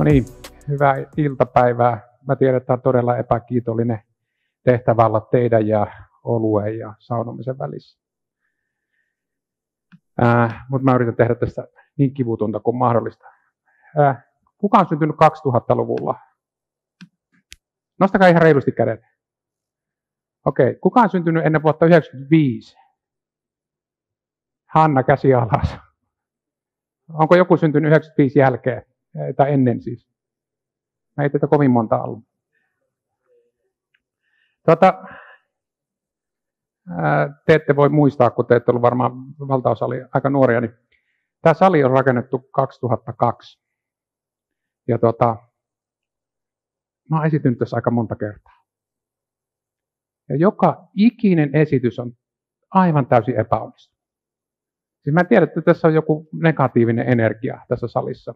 No niin, hyvää iltapäivää. Mä tiedän, että on todella epäkiitollinen tehtävä olla teidän ja olueen ja saunomisen välissä. Äh, mutta mä yritän tehdä tästä niin kivutonta kuin mahdollista. Äh, kuka on syntynyt 2000-luvulla? Nostakaa ihan reilusti kädet. Okei, kuka on syntynyt ennen vuotta 1995? Hanna, käsi alas. Onko joku syntynyt 95 jälkeen? Tai ennen siis? Ei tätä kovin monta ollut. Tota, te ette voi muistaa, kun te ette ollut varmaan valtaosa oli aika nuoria, niin tämä sali on rakennettu 2002. Ja tota, mä oon esitynyt tässä aika monta kertaa. Ja joka ikinen esitys on aivan täysin epäonnistunut. Siis mä tiedän, että tässä on joku negatiivinen energia tässä salissa.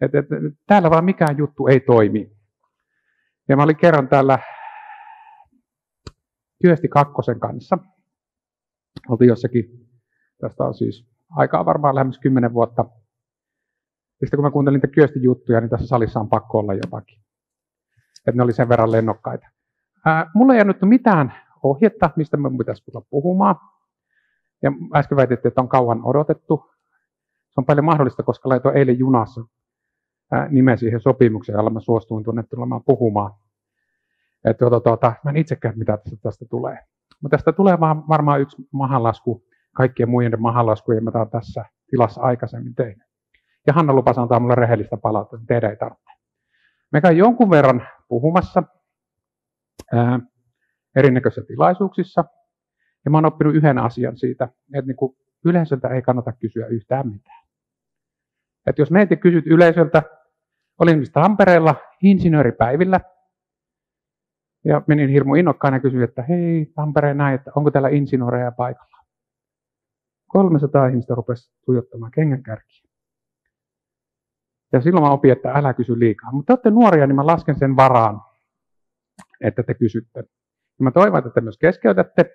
Että, että täällä vaan mikään juttu ei toimi. Ja mä olin kerran täällä Työsti kakkosen kanssa. Oltiin jossakin, tästä on siis aikaa varmaan lähemmäs kymmenen vuotta. Ja sitten kun mä kuuntelin niitä Kyösti juttuja, niin tässä salissa on pakko olla jotakin. Että ne oli sen verran lennokkaita. Ää, mulla ei annettu mitään ohjetta, mistä me pitäisi tulla puhumaan. Ja äsken väitettiin, että on kauan odotettu. Se on paljon mahdollista, koska laitoin eilen junassa nimen siihen sopimukseen, jolla mä suostuin tuonne tulemaan puhumaan. Että tuota, tuota, mä en itsekään mitä tästä, tästä tulee. Mutta tästä tulee vaan varmaan yksi mahalasku kaikkien muiden mahalaskujen, mitä tässä tilassa aikaisemmin tein. Ja Hanna lupasi antaa mulle rehellistä palautetta, että teidän ei tarvitse. Me käyn jonkun verran puhumassa ää, erinäköisissä tilaisuuksissa, ja mä oon oppinut yhden asian siitä, että niin kuin yleisöltä ei kannata kysyä yhtään mitään. Että jos meitä kysyt yleisöltä, olin esimerkiksi Tampereella insinööripäivillä, ja menin hirmu innokkaana ja kysyin, että hei Tampereen näin, että onko täällä insinöörejä paikalla. 300 ihmistä rupesi tuijottamaan kengänkärkiä. Ja silloin mä opin, että älä kysy liikaa. Mutta te olette nuoria, niin mä lasken sen varaan, että te kysytte. Ja mä toivon, että te myös keskeytätte.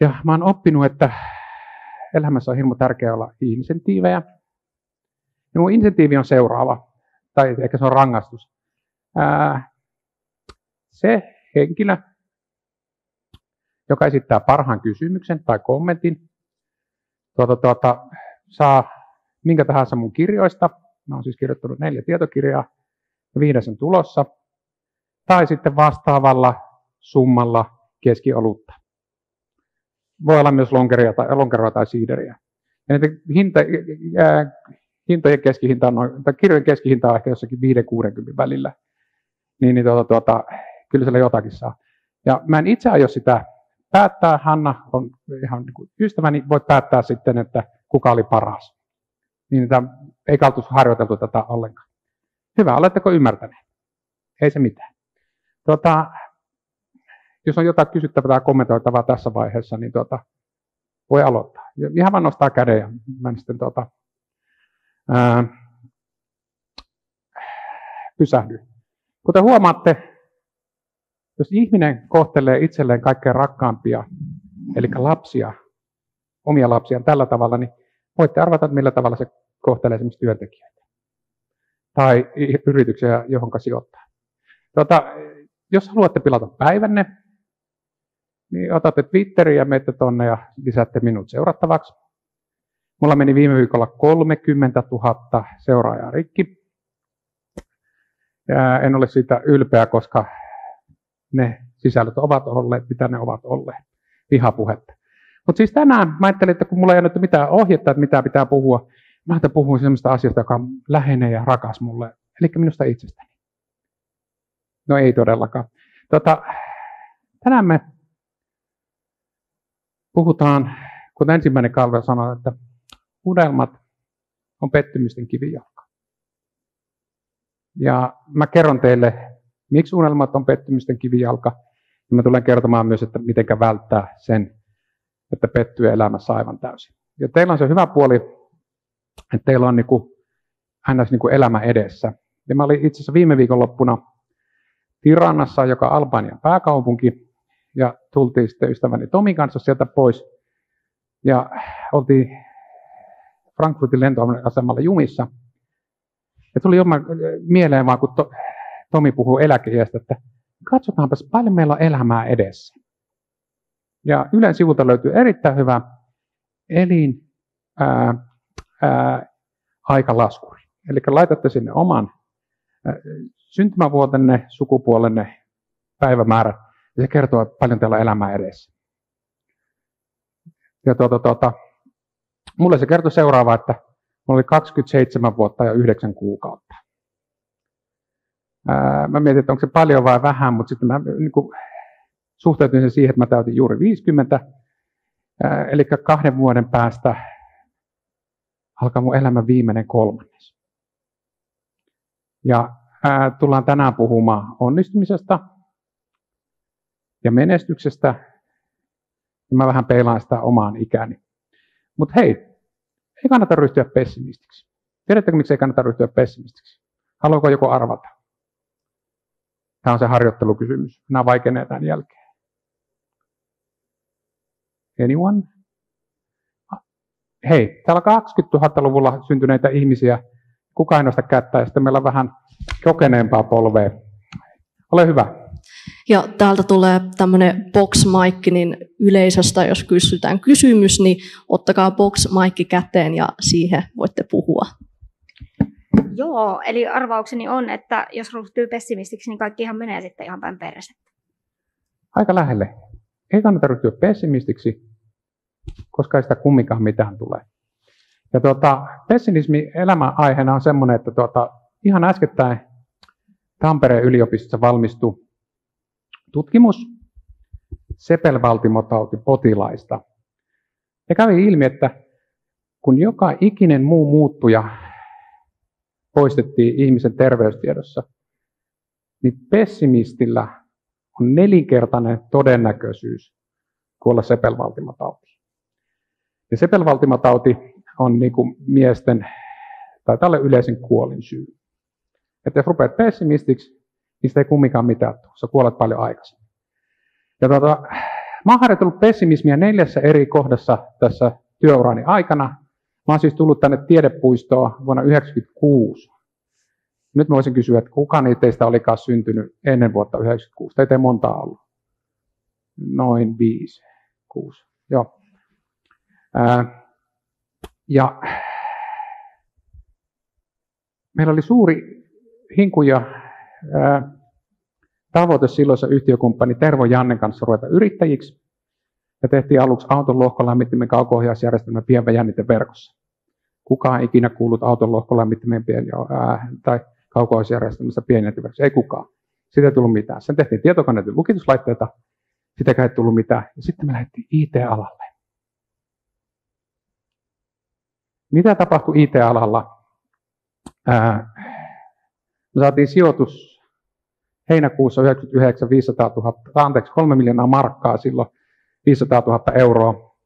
Ja mä oon oppinut, että elämässä on hirmu tärkeää olla insentiivejä. Ja mun insentiivi on seuraava, tai ehkä se on rangaistus. Ää, se henkilö, joka esittää parhaan kysymyksen tai kommentin, tuota, tuota, saa minkä tahansa mun kirjoista. Mä oon siis kirjoittanut neljä tietokirjaa ja viides on tulossa. Tai sitten vastaavalla summalla keskiolutta. Voi olla myös lonkeria tai, lonkeroa tai siideriä. Ja hinta, ää, hintojen keskihinta on noin, tai kirjojen keskihinta on ehkä jossakin 5-60 välillä. Niin, niin tuota, tuota, kyllä siellä jotakin saa. Ja mä en itse aio sitä päättää. Hanna on ihan niin kuin ystäväni, voit päättää sitten, että kuka oli paras. Niin että ei kaltus harjoiteltu tätä ollenkaan. Hyvä, oletteko ymmärtäneet? Ei se mitään. Tota, jos on jotain kysyttävää tai kommentoitavaa tässä vaiheessa, niin tota, voi aloittaa. Ihan vaan nostaa käden ja mä sitten tota, pysähdy. Kuten huomaatte, jos ihminen kohtelee itselleen kaikkein rakkaampia, eli lapsia, omia lapsiaan tällä tavalla, niin voitte arvata, että millä tavalla se kohtelee esimerkiksi työntekijöitä tai yrityksiä, johon sijoittaa. Tota, jos haluatte pilata päivänne, niin otatte Twitterin ja menette tonne ja lisäätte minut seurattavaksi. Mulla meni viime viikolla 30 000 seuraajaa rikki. Ja en ole siitä ylpeä, koska ne sisällöt ovat olleet, mitä ne ovat olleet. Vihapuhetta. Mutta siis tänään mä ajattelin, että kun mulla ei ole mitään ohjetta, että mitä pitää puhua, mä ajattelin puhua sellaista asiasta, joka on läheinen ja rakas mulle, eli minusta itsestäni. No ei todellakaan. Tota, tänään me puhutaan, kuten ensimmäinen kalve sanoi, että unelmat on pettymysten kivijalka. Ja mä kerron teille Miksi unelmat on pettymysten kivijalka? Ja mä tulen kertomaan myös, että miten välttää sen, että pettyy elämässä aivan täysin. Ja teillä on se hyvä puoli, että teillä on niin kuin, ns. Niin kuin elämä edessä. Ja mä olin itse asiassa viime viikonloppuna Tirannassa, joka on Albanian pääkaupunki, ja tultiin sitten ystäväni Tomin kanssa sieltä pois. Ja oltiin Frankfurtin lentoasemalla jumissa. Ja tuli oma mieleen vaan, kun to, Tomi puhuu eläkeiästä, että katsotaanpas paljon meillä on elämää edessä. Ja Ylen sivulta löytyy erittäin hyvä elin ää, ää, aikalaskuri. Eli laitatte sinne oman ää, syntymävuotenne, sukupuolenne, päivämäärä, ja se kertoo, paljon teillä on elämää edessä. Ja tuota, tuota, mulle se kertoi seuraavaa, että mulla oli 27 vuotta ja 9 kuukautta. Mä mietin, että onko se paljon vai vähän, mutta sitten mä niin kuin, suhteutin sen siihen, että mä täytin juuri 50, ää, eli kahden vuoden päästä alkaa mun elämän viimeinen kolmannes. Ja ää, tullaan tänään puhumaan onnistumisesta ja menestyksestä. Ja mä vähän peilaan sitä omaan ikäni. Mutta hei, ei kannata ryhtyä pessimistiksi. Tiedättekö, miksi ei kannata ryhtyä pessimistiksi? Haluaako joku arvata? Tämä on se harjoittelukysymys. Nämä vaikenee tämän jälkeen. Anyone? Hei, täällä on 20 000-luvulla syntyneitä ihmisiä. Kuka ei nosta kättä ja sitten meillä on vähän kokeneempaa polvea. Ole hyvä. Ja täältä tulee tämmöinen box mic, niin yleisöstä, jos kysytään kysymys, niin ottakaa box mic käteen ja siihen voitte puhua. Joo, eli arvaukseni on, että jos ryhtyy pessimistiksi, niin kaikki ihan menee sitten ihan päin persettä. Aika lähelle. Ei kannata ryhtyä pessimistiksi, koska ei sitä kumminkaan mitään tulee. Ja tuota, pessimismi elämäaiheena on semmoinen, että tuota, ihan äskettäin Tampereen yliopistossa valmistui tutkimus sepelvaltimotauti potilaista. Ja kävi ilmi, että kun joka ikinen muu muuttuja poistettiin ihmisen terveystiedossa, niin pessimistillä on nelinkertainen todennäköisyys kuolla sepelvaltimotautiin. Ja sepelvaltimotauti on niin kuin miesten, tai tälle yleisen kuolin syy. Että jos rupeat pessimistiksi, sitä ei kumminkaan mitään tule. Sä kuolet paljon aikaisemmin. Ja tota, mä oon harjoitellut pessimismiä neljässä eri kohdassa tässä työurani aikana. Mä oon siis tullut tänne tiedepuistoon vuonna 1996. Nyt mä voisin kysyä, että kuka niitä teistä olikaan syntynyt ennen vuotta 1996? Teitä ei montaa ollut. Noin viisi, kuusi. Joo. Ää, ja meillä oli suuri hinku ja tavoite silloisen yhtiökumppani Tervo Jannen kanssa ruveta yrittäjiksi. Ja tehtiin aluksi auton lohkolämmittimen kauko-ohjausjärjestelmä pienväjänniten verkossa. Kukaan ikinä kuullut auton lohkolämmittimen pien, ää, tai kauko-ohjausjärjestelmästä verkossa? Ei kukaan. Siitä ei tullut mitään. Sen tehtiin tietokoneiden lukituslaitteita, sitäkään ei tullut mitään. Ja sitten me lähdettiin IT-alalle. Mitä tapahtui IT-alalla? Ää, me saatiin sijoitus heinäkuussa 99 500 000, anteeksi, 3 miljoonaa markkaa silloin, 500 000 euroa.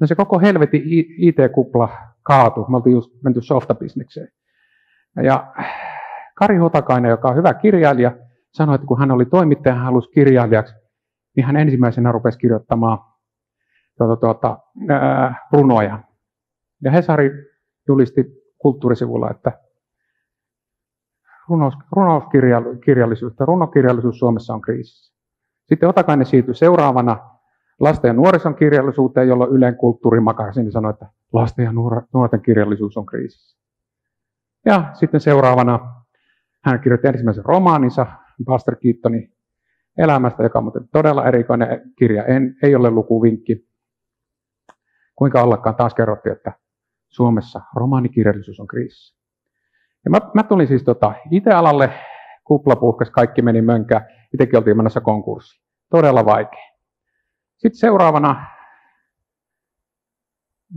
No se koko helvetin IT-kupla kaatu. Me oltiin just menty softabisnekseen. Ja Kari Hotakainen, joka on hyvä kirjailija, sanoi, että kun hän oli toimittaja, hän halusi kirjailijaksi, niin hän ensimmäisenä rupesi kirjoittamaan tuota, tuota, ää, runoja. Ja Hesari julisti kulttuurisivulla, että runous, runouskirjallisuus tai runokirjallisuus Suomessa on kriisissä. Sitten Otakainen siirtyi seuraavana lasten ja nuorison kirjallisuuteen, jolloin Ylen kulttuurimakasini sanoi, että lasten ja nuorten kirjallisuus on kriisissä. Ja sitten seuraavana hän kirjoitti ensimmäisen romaaninsa Buster Keatonin elämästä, joka on todella erikoinen kirja. En, ei ole lukuvinkki. Kuinka ollakaan taas kerrottiin, että Suomessa romaanikirjallisuus on kriisissä. Ja mä, mä tulin siis tota, IT-alalle, kupla puhkesi, kaikki meni mönkään. Itsekin oltiin menossa konkurssiin. Todella vaikea. Sitten seuraavana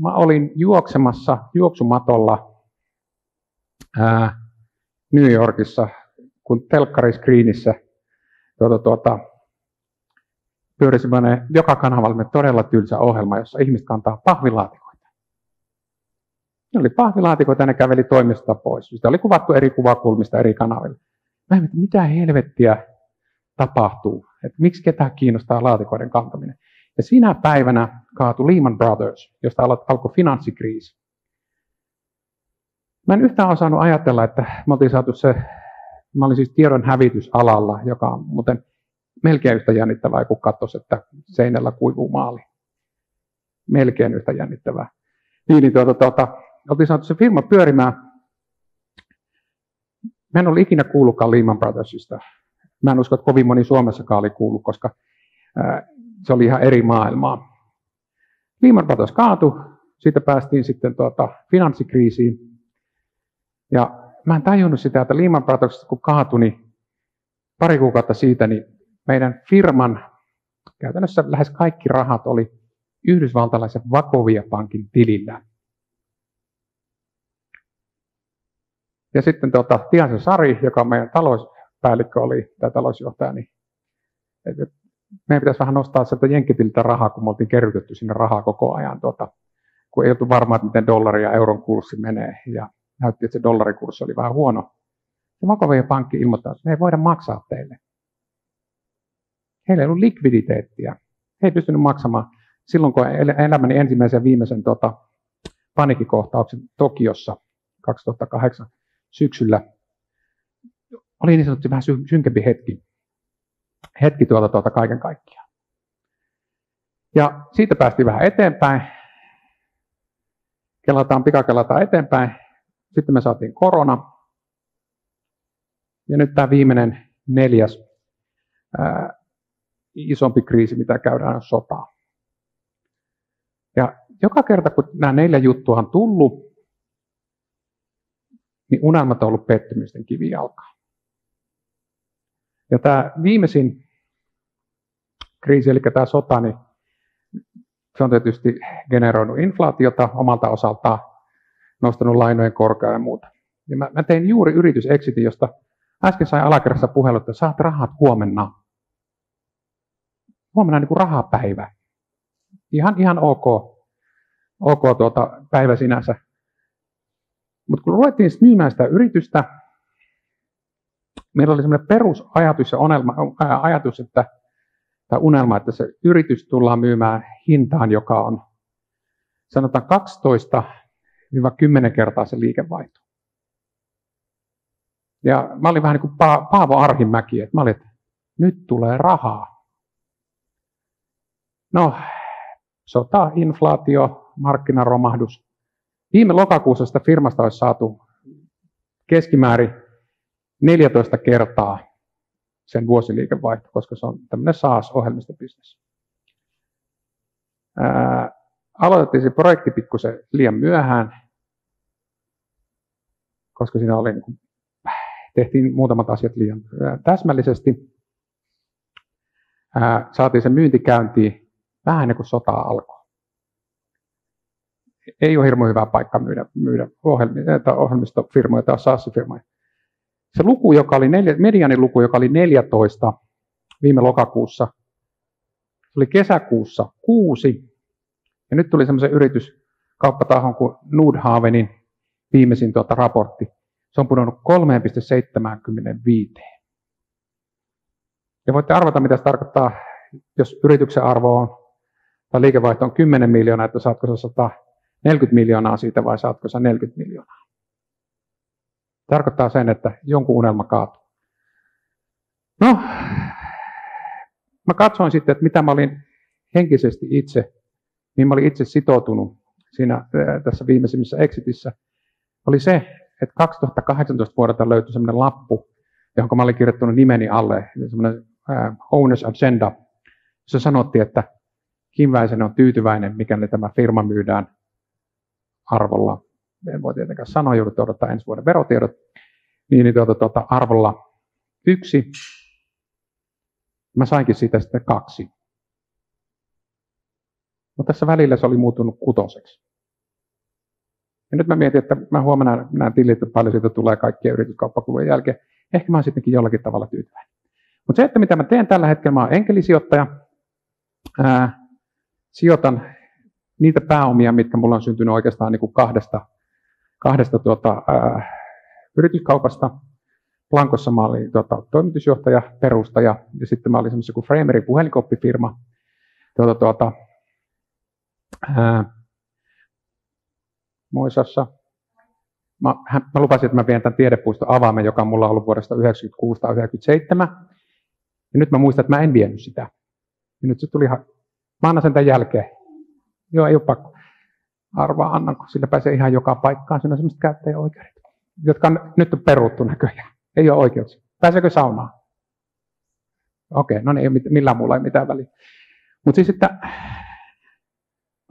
mä olin juoksemassa juoksumatolla ää, New Yorkissa, kun telkkariskriinissä tuota, tuota, pyöri joka kanavalle todella tylsä ohjelma, jossa ihmiset kantaa pahvilaatikoita. Ne oli pahvilaatikoita ja ne käveli toimistosta pois. Sitä oli kuvattu eri kuvakulmista eri kanavilla. Mä en mitä helvettiä tapahtuu. Että miksi ketään kiinnostaa laatikoiden kantaminen. Ja siinä päivänä kaatui Lehman Brothers, josta alkoi finanssikriisi. Mä en yhtään osannut ajatella, että me oltiin saatu se, mä olin siis tiedon hävitysalalla, joka on muuten melkein yhtä jännittävää kuin katsos, että seinällä kuivuu maali. Melkein yhtä jännittävää. Niin, niin tuota, tuota, oltiin saatu se firma pyörimään. Mä en ole ikinä kuullutkaan Lehman Brothersista. Mä en usko, että kovin moni Suomessakaan oli kuullut, koska se oli ihan eri maailmaa. Lehman Brothers kaatui, siitä päästiin sitten tuota, finanssikriisiin. Ja mä en tajunnut sitä, että Lehman Brothers kun kaatui, niin pari kuukautta siitä, niin meidän firman käytännössä lähes kaikki rahat oli yhdysvaltalaisen Vakovia pankin tilillä. Ja sitten tuota, Tianse Sari, joka meidän talouspäällikkö oli, tai talousjohtaja, niin että meidän pitäisi vähän nostaa sieltä jenkkitiltä rahaa, kun me oltiin kerrytetty sinne rahaa koko ajan, tuota, kun ei oltu varma, että miten dollari ja euron kurssi menee. Ja näytti, että se dollarikurssi oli vähän huono. Ja Vakovia pankki ilmoittaa, että me ei voida maksaa teille. Heillä ei ollut likviditeettiä. He ei pystynyt maksamaan. Silloin kun elämäni ensimmäisen ja viimeisen tota, panikikohtauksen Tokiossa 2008 syksyllä, oli niin sanotusti vähän synkempi hetki. Hetki tuolta, tuolta kaiken kaikkiaan. Ja siitä päästiin vähän eteenpäin. Kelataan, pikakelataan eteenpäin. Sitten me saatiin korona. Ja nyt tämä viimeinen neljäs ää, isompi kriisi, mitä käydään, on sotaa. Ja joka kerta, kun nämä neljä juttua on tullut, niin unelmat on ollut pettymysten kivijalkaa. Ja tämä viimeisin kriisi, eli tämä sota, niin se on tietysti generoinut inflaatiota omalta osaltaan, nostanut lainojen korkeaa ja muuta. Ja mä, mä tein juuri yritysexitin, josta äsken sain alakerrassa puhelun, että saat rahat huomenna. Huomenna niin kuin rahapäivä. Ihan, ihan ok, ok tuota, päivä sinänsä. Mutta kun ruvettiin myymään sitä yritystä, meillä oli sellainen perusajatus ja unelma, ää, ajatus, että, tai unelma, että se yritys tullaan myymään hintaan, joka on sanotaan 12-10 kertaa se liikevaihto. Ja mä olin vähän niin kuin Paavo Arhimäki, että mä olin, että nyt tulee rahaa. No, sota, inflaatio, markkinaromahdus. Viime lokakuussa sitä firmasta olisi saatu keskimäärin 14 kertaa sen vuosiliikevaihto, koska se on tämmöinen SaaS-ohjelmistobisnes. Aloitettiin se projekti pikkusen liian myöhään, koska siinä oli, niin tehtiin muutamat asiat liian täsmällisesti. Ää, saatiin se myynti käyntiin vähän ennen kuin sota alkoi ei ole hirveän hyvä paikka myydä, myydä ohjelmia, eh, ohjelmistofirmoja tai SaaS-firmoja. Se luku, joka oli neljä, medianin luku, joka oli 14 viime lokakuussa, oli kesäkuussa kuusi. Ja nyt tuli semmoisen yrityskauppatahon kuin Nudhavenin viimeisin tuota raportti. Se on pudonnut 3,75. Ja voitte arvata, mitä se tarkoittaa, jos yrityksen arvo on tai liikevaihto on 10 miljoonaa, että saatko se 100 40 miljoonaa siitä vai saatko sä 40 miljoonaa. Tarkoittaa sen, että jonkun unelma kaatuu. No, mä katsoin sitten, että mitä mä olin henkisesti itse, niin mä olin itse sitoutunut siinä tässä viimeisimmässä exitissä, oli se, että 2018 vuodelta löytyi semmoinen lappu, johon mä olin kirjoittanut nimeni alle, semmoinen owner's agenda, jossa sanottiin, että Kimväisen on tyytyväinen, mikäli tämä firma myydään arvolla en voi tietenkään sanoa, joudutte odottaa ensi vuoden verotiedot, niin, niin tuota, tuota, arvolla yksi. Mä sainkin siitä sitten kaksi. Mutta tässä välillä se oli muuttunut kutoseksi. Ja nyt mä mietin, että mä huomenna nämä tilit, että paljon siitä tulee kaikkien yrityskauppakulujen jälkeen. Ehkä mä oon sittenkin jollakin tavalla tyytyväinen. Mutta se, että mitä mä teen tällä hetkellä, mä oon enkelisijoittaja. Ää, sijoitan niitä pääomia, mitkä mulla on syntynyt oikeastaan niin kuin kahdesta kahdesta tuota, ää, yrityskaupasta. Plankossa mä olin tuota, toimitusjohtaja, perustaja, ja sitten mä olin semmoisen kuin Framerin puhelinkoppifirma. Tuota, tuota, ää, Moisassa, mä, mä lupasin, että mä vien tämän tiedepuiston avaimen, joka on mulla ollut vuodesta 1996 tai 1997. Ja nyt mä muistan, että mä en vienyt sitä. Ja nyt se tuli ihan, mä annan sen tämän jälkeen. Joo, ei ole pakko. Arvaa annan, kun sillä pääsee ihan joka paikkaan. Siinä on sellaiset käyttäjäoikeudet, jotka on, nyt on peruttu näköjään. Ei ole oikeuksia. Pääseekö saunaan? Okei, no niin, ei millään muulla ei mitään väliä. Mutta siis, että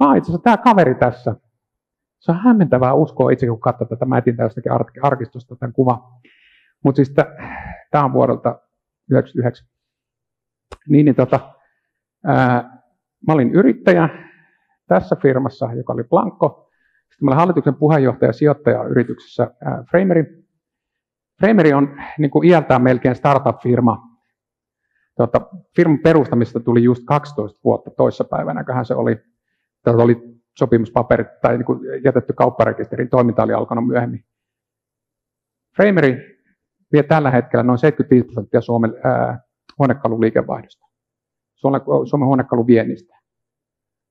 ah, itse asiassa tämä kaveri tässä, se on hämmentävää uskoa itse, kun katsoo tätä. Mä etin tästäkin arkistosta tämän kuvan. Mutta siis tämä on vuodelta 1999. Niin, niin tota, ää, mä olin yrittäjä tässä firmassa, joka oli Blanco. Sitten mä olin hallituksen puheenjohtaja sijoittaja yrityksessä ää, Frameri. Frameri on niin kuin iältään melkein startup-firma. Tota, firman perustamista tuli just 12 vuotta toissapäivänä, se oli, tota oli sopimuspaperit tai niin kuin jätetty kaupparekisterin toiminta oli alkanut myöhemmin. Frameri vie tällä hetkellä noin 75 prosenttia Suomen ää, huonekaluliikevaihdosta, Suomen huonekaluviennistä.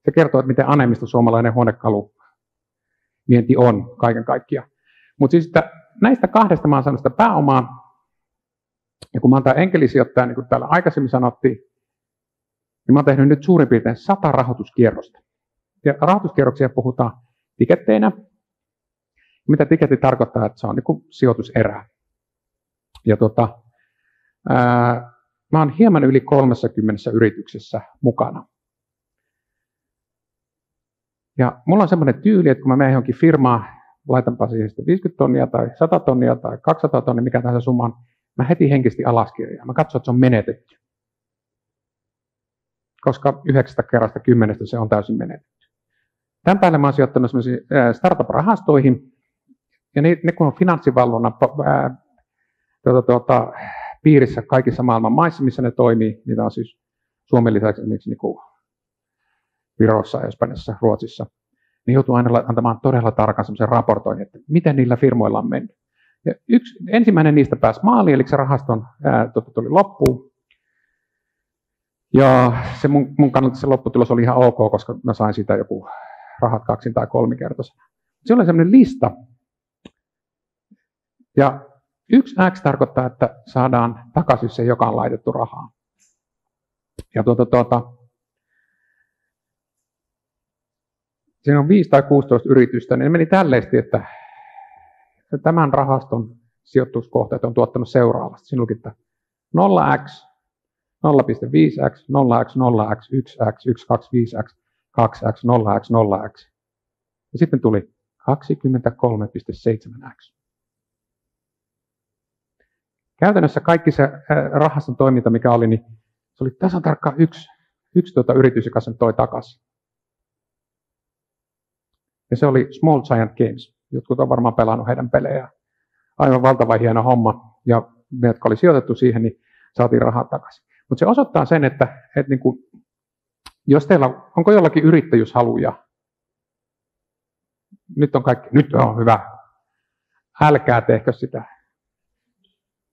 Se kertoo, että miten anemista suomalainen huonekaluvienti on kaiken kaikkiaan. Mutta siis että näistä kahdesta mä oon saanut sitä pääomaa, ja kun mä oon tämä enkelisijoittaja, niin kuin täällä aikaisemmin sanottiin, niin mä oon tehnyt nyt suurin piirtein sata rahoituskierrosta. Ja rahoituskierroksia puhutaan tiketteinä. Mitä tiketti tarkoittaa, että se on niin kuin sijoituserä. Ja tota, ää, mä oon hieman yli 30 yrityksessä mukana. Ja mulla on semmoinen tyyli, että kun mä menen johonkin firmaan, laitanpa siihen 50 tonnia tai 100 tonnia tai 200 tonnia, mikä tahansa summa on, mä heti henkisesti alaskirjaan. Mä katson, että se on menetetty. Koska yhdeksästä kerrasta kymmenestä se on täysin menetetty. Tämän päälle mä oon sijoittanut startup-rahastoihin, ja ne, ne kun on finanssivalvonnan tuota, tuota, piirissä kaikissa maailman maissa, missä ne toimii, niitä on siis Suomen lisäksi esimerkiksi niin Virossa, Espanjassa, Ruotsissa, niin joutuu aina antamaan todella tarkan semmoisen raportoinnin, että miten niillä firmoilla on mennyt. Ja yksi, ensimmäinen niistä pääsi maaliin, eli se rahaston ää, tuli loppuun. Ja se mun, mun kannalta se lopputulos oli ihan ok, koska mä sain siitä joku rahat kaksin tai kolmikertaisena. Se oli sellainen lista. Ja yksi X tarkoittaa, että saadaan takaisin se, joka on laitettu rahaa. Ja tuota, tuota, siinä on 5 tai 16 yritystä, niin meni tälleesti, että tämän rahaston sijoituskohteet on tuottanut seuraavasti. Siinä luki, että 0x, 0,5x, 0x, 0x, 1x, 125x, 2x, 0x, 0x. Ja sitten tuli 23,7x. Käytännössä kaikki se rahaston toiminta, mikä oli, niin se oli tasan tarkkaan yksi, yksi tuota yritys, joka sen toi takaisin. Ja se oli Small Giant Games. Jotkut on varmaan pelannut heidän pelejä. Aivan valtava hieno homma. Ja me, jotka oli sijoitettu siihen, niin saatiin rahaa takaisin. Mutta se osoittaa sen, että, että niin kuin jos teillä, onko jollakin yrittäjyyshaluja? Nyt on kaikki, nyt on hyvä. Älkää tehkö sitä.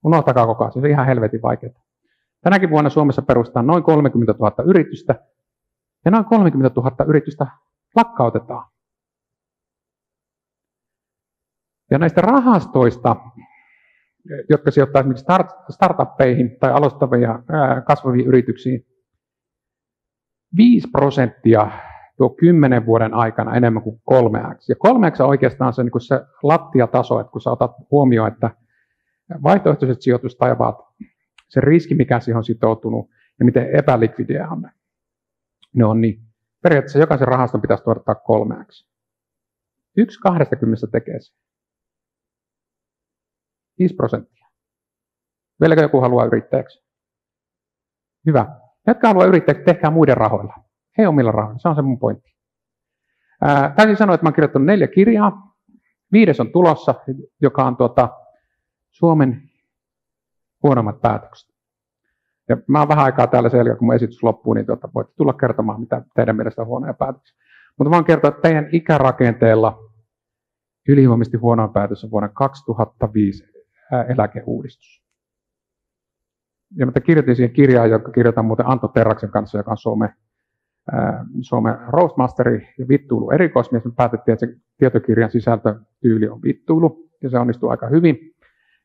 Unohtakaa koko ajan, se on ihan helvetin vaikeaa. Tänäkin vuonna Suomessa perustetaan noin 30 000 yritystä, ja noin 30 000 yritystä lakkautetaan. Ja näistä rahastoista, jotka sijoittaa esimerkiksi startuppeihin tai aloittavia kasvaviin yrityksiin, 5 prosenttia tuo 10 vuoden aikana enemmän kuin 3x. Ja 3x on oikeastaan se, niin kuin se lattiataso, että kun sä otat huomioon, että vaihtoehtoiset sijoitustaivaat, se riski, mikä siihen on sitoutunut ja miten epälikvidiä on ne on, niin periaatteessa jokaisen rahaston pitäisi tuottaa 3x. Yksi 20 tekee se. 5 prosenttia. Vieläkö joku haluaa yrittäjäksi? Hyvä. Jotka haluaa yrittää, tehkää muiden rahoilla. Ei omilla rahoilla. Se on se mun pointti. Ää, täysin sanoa, että mä oon kirjoittanut neljä kirjaa. Viides on tulossa, joka on tuota, Suomen huonommat päätökset. Ja mä oon vähän aikaa täällä selkä, kun mun esitys loppuu, niin tuota, voitte tulla kertomaan, mitä teidän mielestä on huonoja päätöksiä. Mutta oon kertoa, että teidän ikärakenteella ylivoimaisesti huonoin päätös on vuonna 2005 eläkeuudistus ja mä kirjoitin siihen kirjaa, joka kirjoitan muuten Anto Terraksen kanssa, joka on Suomen, Suomen roastmasteri ja vittuilu erikoismies. Me päätettiin, että se tietokirjan sisältötyyli on vittuilu. ja se onnistuu aika hyvin,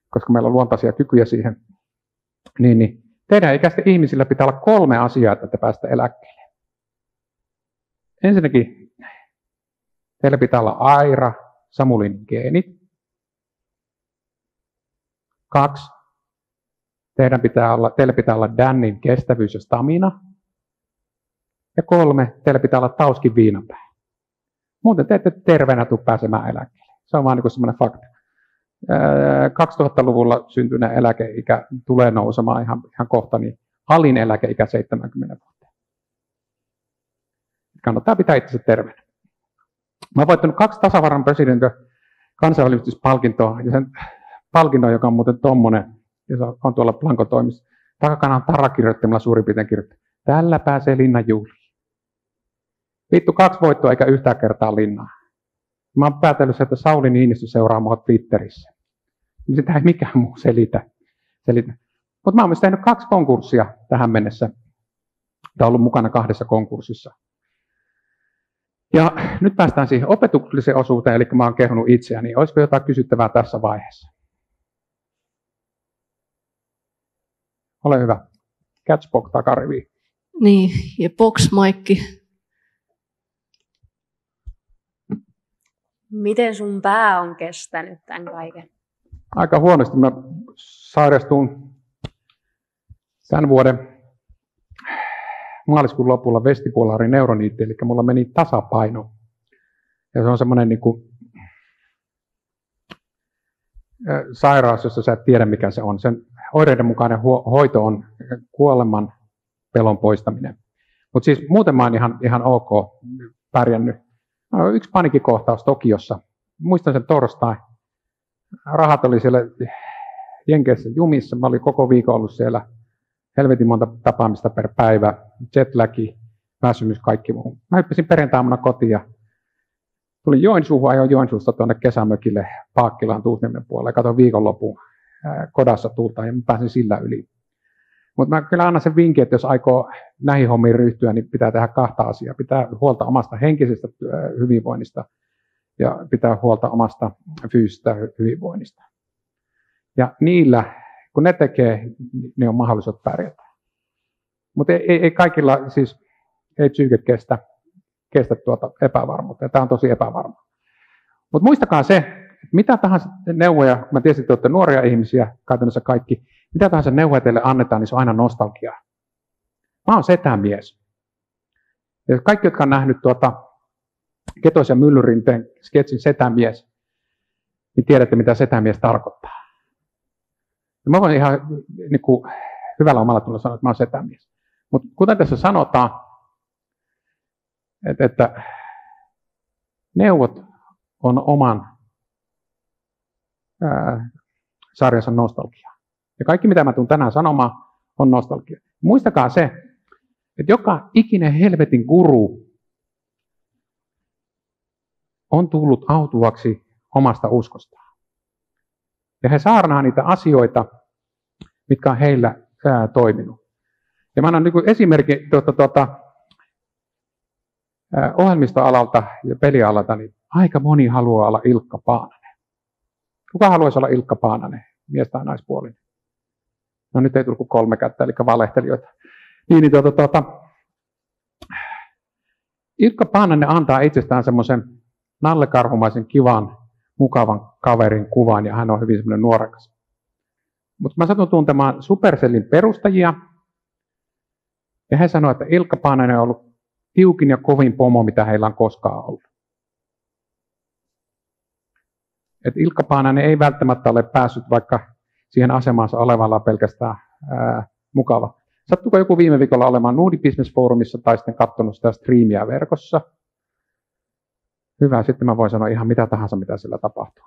koska meillä on luontaisia kykyjä siihen, niin, niin teidän ikäisten ihmisillä pitää olla kolme asiaa, että te päästä eläkkeelle. Ensinnäkin teillä pitää olla Aira, Samulin geenit. Kaksi, teidän pitää olla, teillä pitää olla Dannin kestävyys ja stamina. Ja kolme, teillä pitää olla Tauskin viinapää. Muuten te ette terveenä tule pääsemään eläkkeelle. Se on vaan niin semmoinen fakta. 2000-luvulla syntynyt eläkeikä tulee nousemaan ihan, ihan kohta, niin alin eläkeikä 70 vuotta. Kannattaa pitää itse terveenä. Mä oon voittanut kaksi tasavallan presidentin kansainvälistyspalkintoa, ja sen palkinnon, joka on muuten tommonen, ja se on tuolla Plankon toimissa. Takakana on Tarra kirjoittamalla suurin piirtein kirjoittu. Tällä pääsee linnan juhliin. Vittu kaksi voittoa eikä yhtään kertaa linnaa. Mä oon päätellyt, että Sauli Niinistö seuraa mua Twitterissä. Sitä ei mikään muu selitä. selitä. Mutta mä oon myös tehnyt kaksi konkurssia tähän mennessä. On ollut mukana kahdessa konkurssissa. Ja nyt päästään siihen opetukselliseen osuuteen, eli mä oon kehunut itseäni. Olisiko jotain kysyttävää tässä vaiheessa? Ole hyvä. Catchbox takarivi. Niin, ja box Maikki. Miten sun pää on kestänyt tämän kaiken? Aika huonosti. Mä sairastuin tämän vuoden maaliskuun lopulla vestipolaari neuroniitti, eli mulla meni tasapaino. Ja se on semmoinen niin kuin, sairaus, jossa sä et tiedä mikä se on. Sen oireiden mukainen hoito on kuoleman pelon poistaminen. Mutta siis muuten mä oon ihan, ihan ok pärjännyt. No, yksi panikikohtaus Tokiossa. Muistan sen torstai. Rahat oli siellä Jenkeissä jumissa. Mä olin koko viikon ollut siellä. Helvetin monta tapaamista per päivä. Jetlagi, väsymys, kaikki muu. Mä hyppäsin perjantaina kotiin ja tulin Joensuuhun, ajoin Joensuusta tuonne kesämökille Paakkilaan Tuusniemen puolelle. Katoin viikonlopun kodassa tulta ja mä pääsin sillä yli. Mutta mä kyllä annan sen vinkin, että jos aikoo näihin hommiin ryhtyä, niin pitää tehdä kahta asiaa. Pitää huolta omasta henkisestä hyvinvoinnista ja pitää huolta omasta fyysisestä hyvinvoinnista. Ja niillä, kun ne tekee, niin on mahdollisuus pärjätä. Mutta ei, ei, ei, kaikilla, siis ei psyyke kestä, kestä tuota epävarmuutta. Ja tämä on tosi epävarma. Mutta muistakaa se, mitä tahansa neuvoja, mä tiesin, että olette nuoria ihmisiä, käytännössä kaikki, mitä tahansa neuvoja teille annetaan, niin se on aina nostalgia. Mä oon setämies. Ja kaikki, jotka on nähnyt tuota Ketos ja Myllyrinteen sketsin setämies, niin tiedätte, mitä setämies tarkoittaa. Ja mä voin ihan niin kuin, hyvällä omalla tunnolla sanoa, että mä oon setämies. Mutta kuten tässä sanotaan, että, että neuvot on oman ää, sarjansa nostalgia. Ja kaikki, mitä mä tulen tänään sanomaan, on nostalgia. Muistakaa se, että joka ikinen helvetin guru on tullut autuaksi omasta uskostaan. Ja he saarnaa niitä asioita, mitkä on heillä ää, toiminut. Ja mä annan niin esimerkki tuota, tuota, ohjelmistoalalta ja pelialalta, niin aika moni haluaa olla Ilkka Paananen. Kuka haluaisi olla Ilkka Paananen, mies tai naispuolinen? No nyt ei tullut kolme kättä, eli valehtelijoita. Niin, niin tuota, tuota, Ilkka Paananen antaa itsestään semmoisen nallekarhumaisen kivan, mukavan kaverin kuvan, ja hän on hyvin semmoinen nuorekas. Mutta mä satun tuntemaan Supercellin perustajia, ja he sanoivat, että Ilkka Paananen on ollut tiukin ja kovin pomo, mitä heillä on koskaan ollut. Että Ilkka Paananen ei välttämättä ole päässyt vaikka siihen asemansa olevalla pelkästään ää, mukava. Sattuko joku viime viikolla olemaan Nudi Business Forumissa tai sitten katsonut sitä striimiä verkossa? Hyvä, sitten mä voin sanoa ihan mitä tahansa, mitä siellä tapahtuu.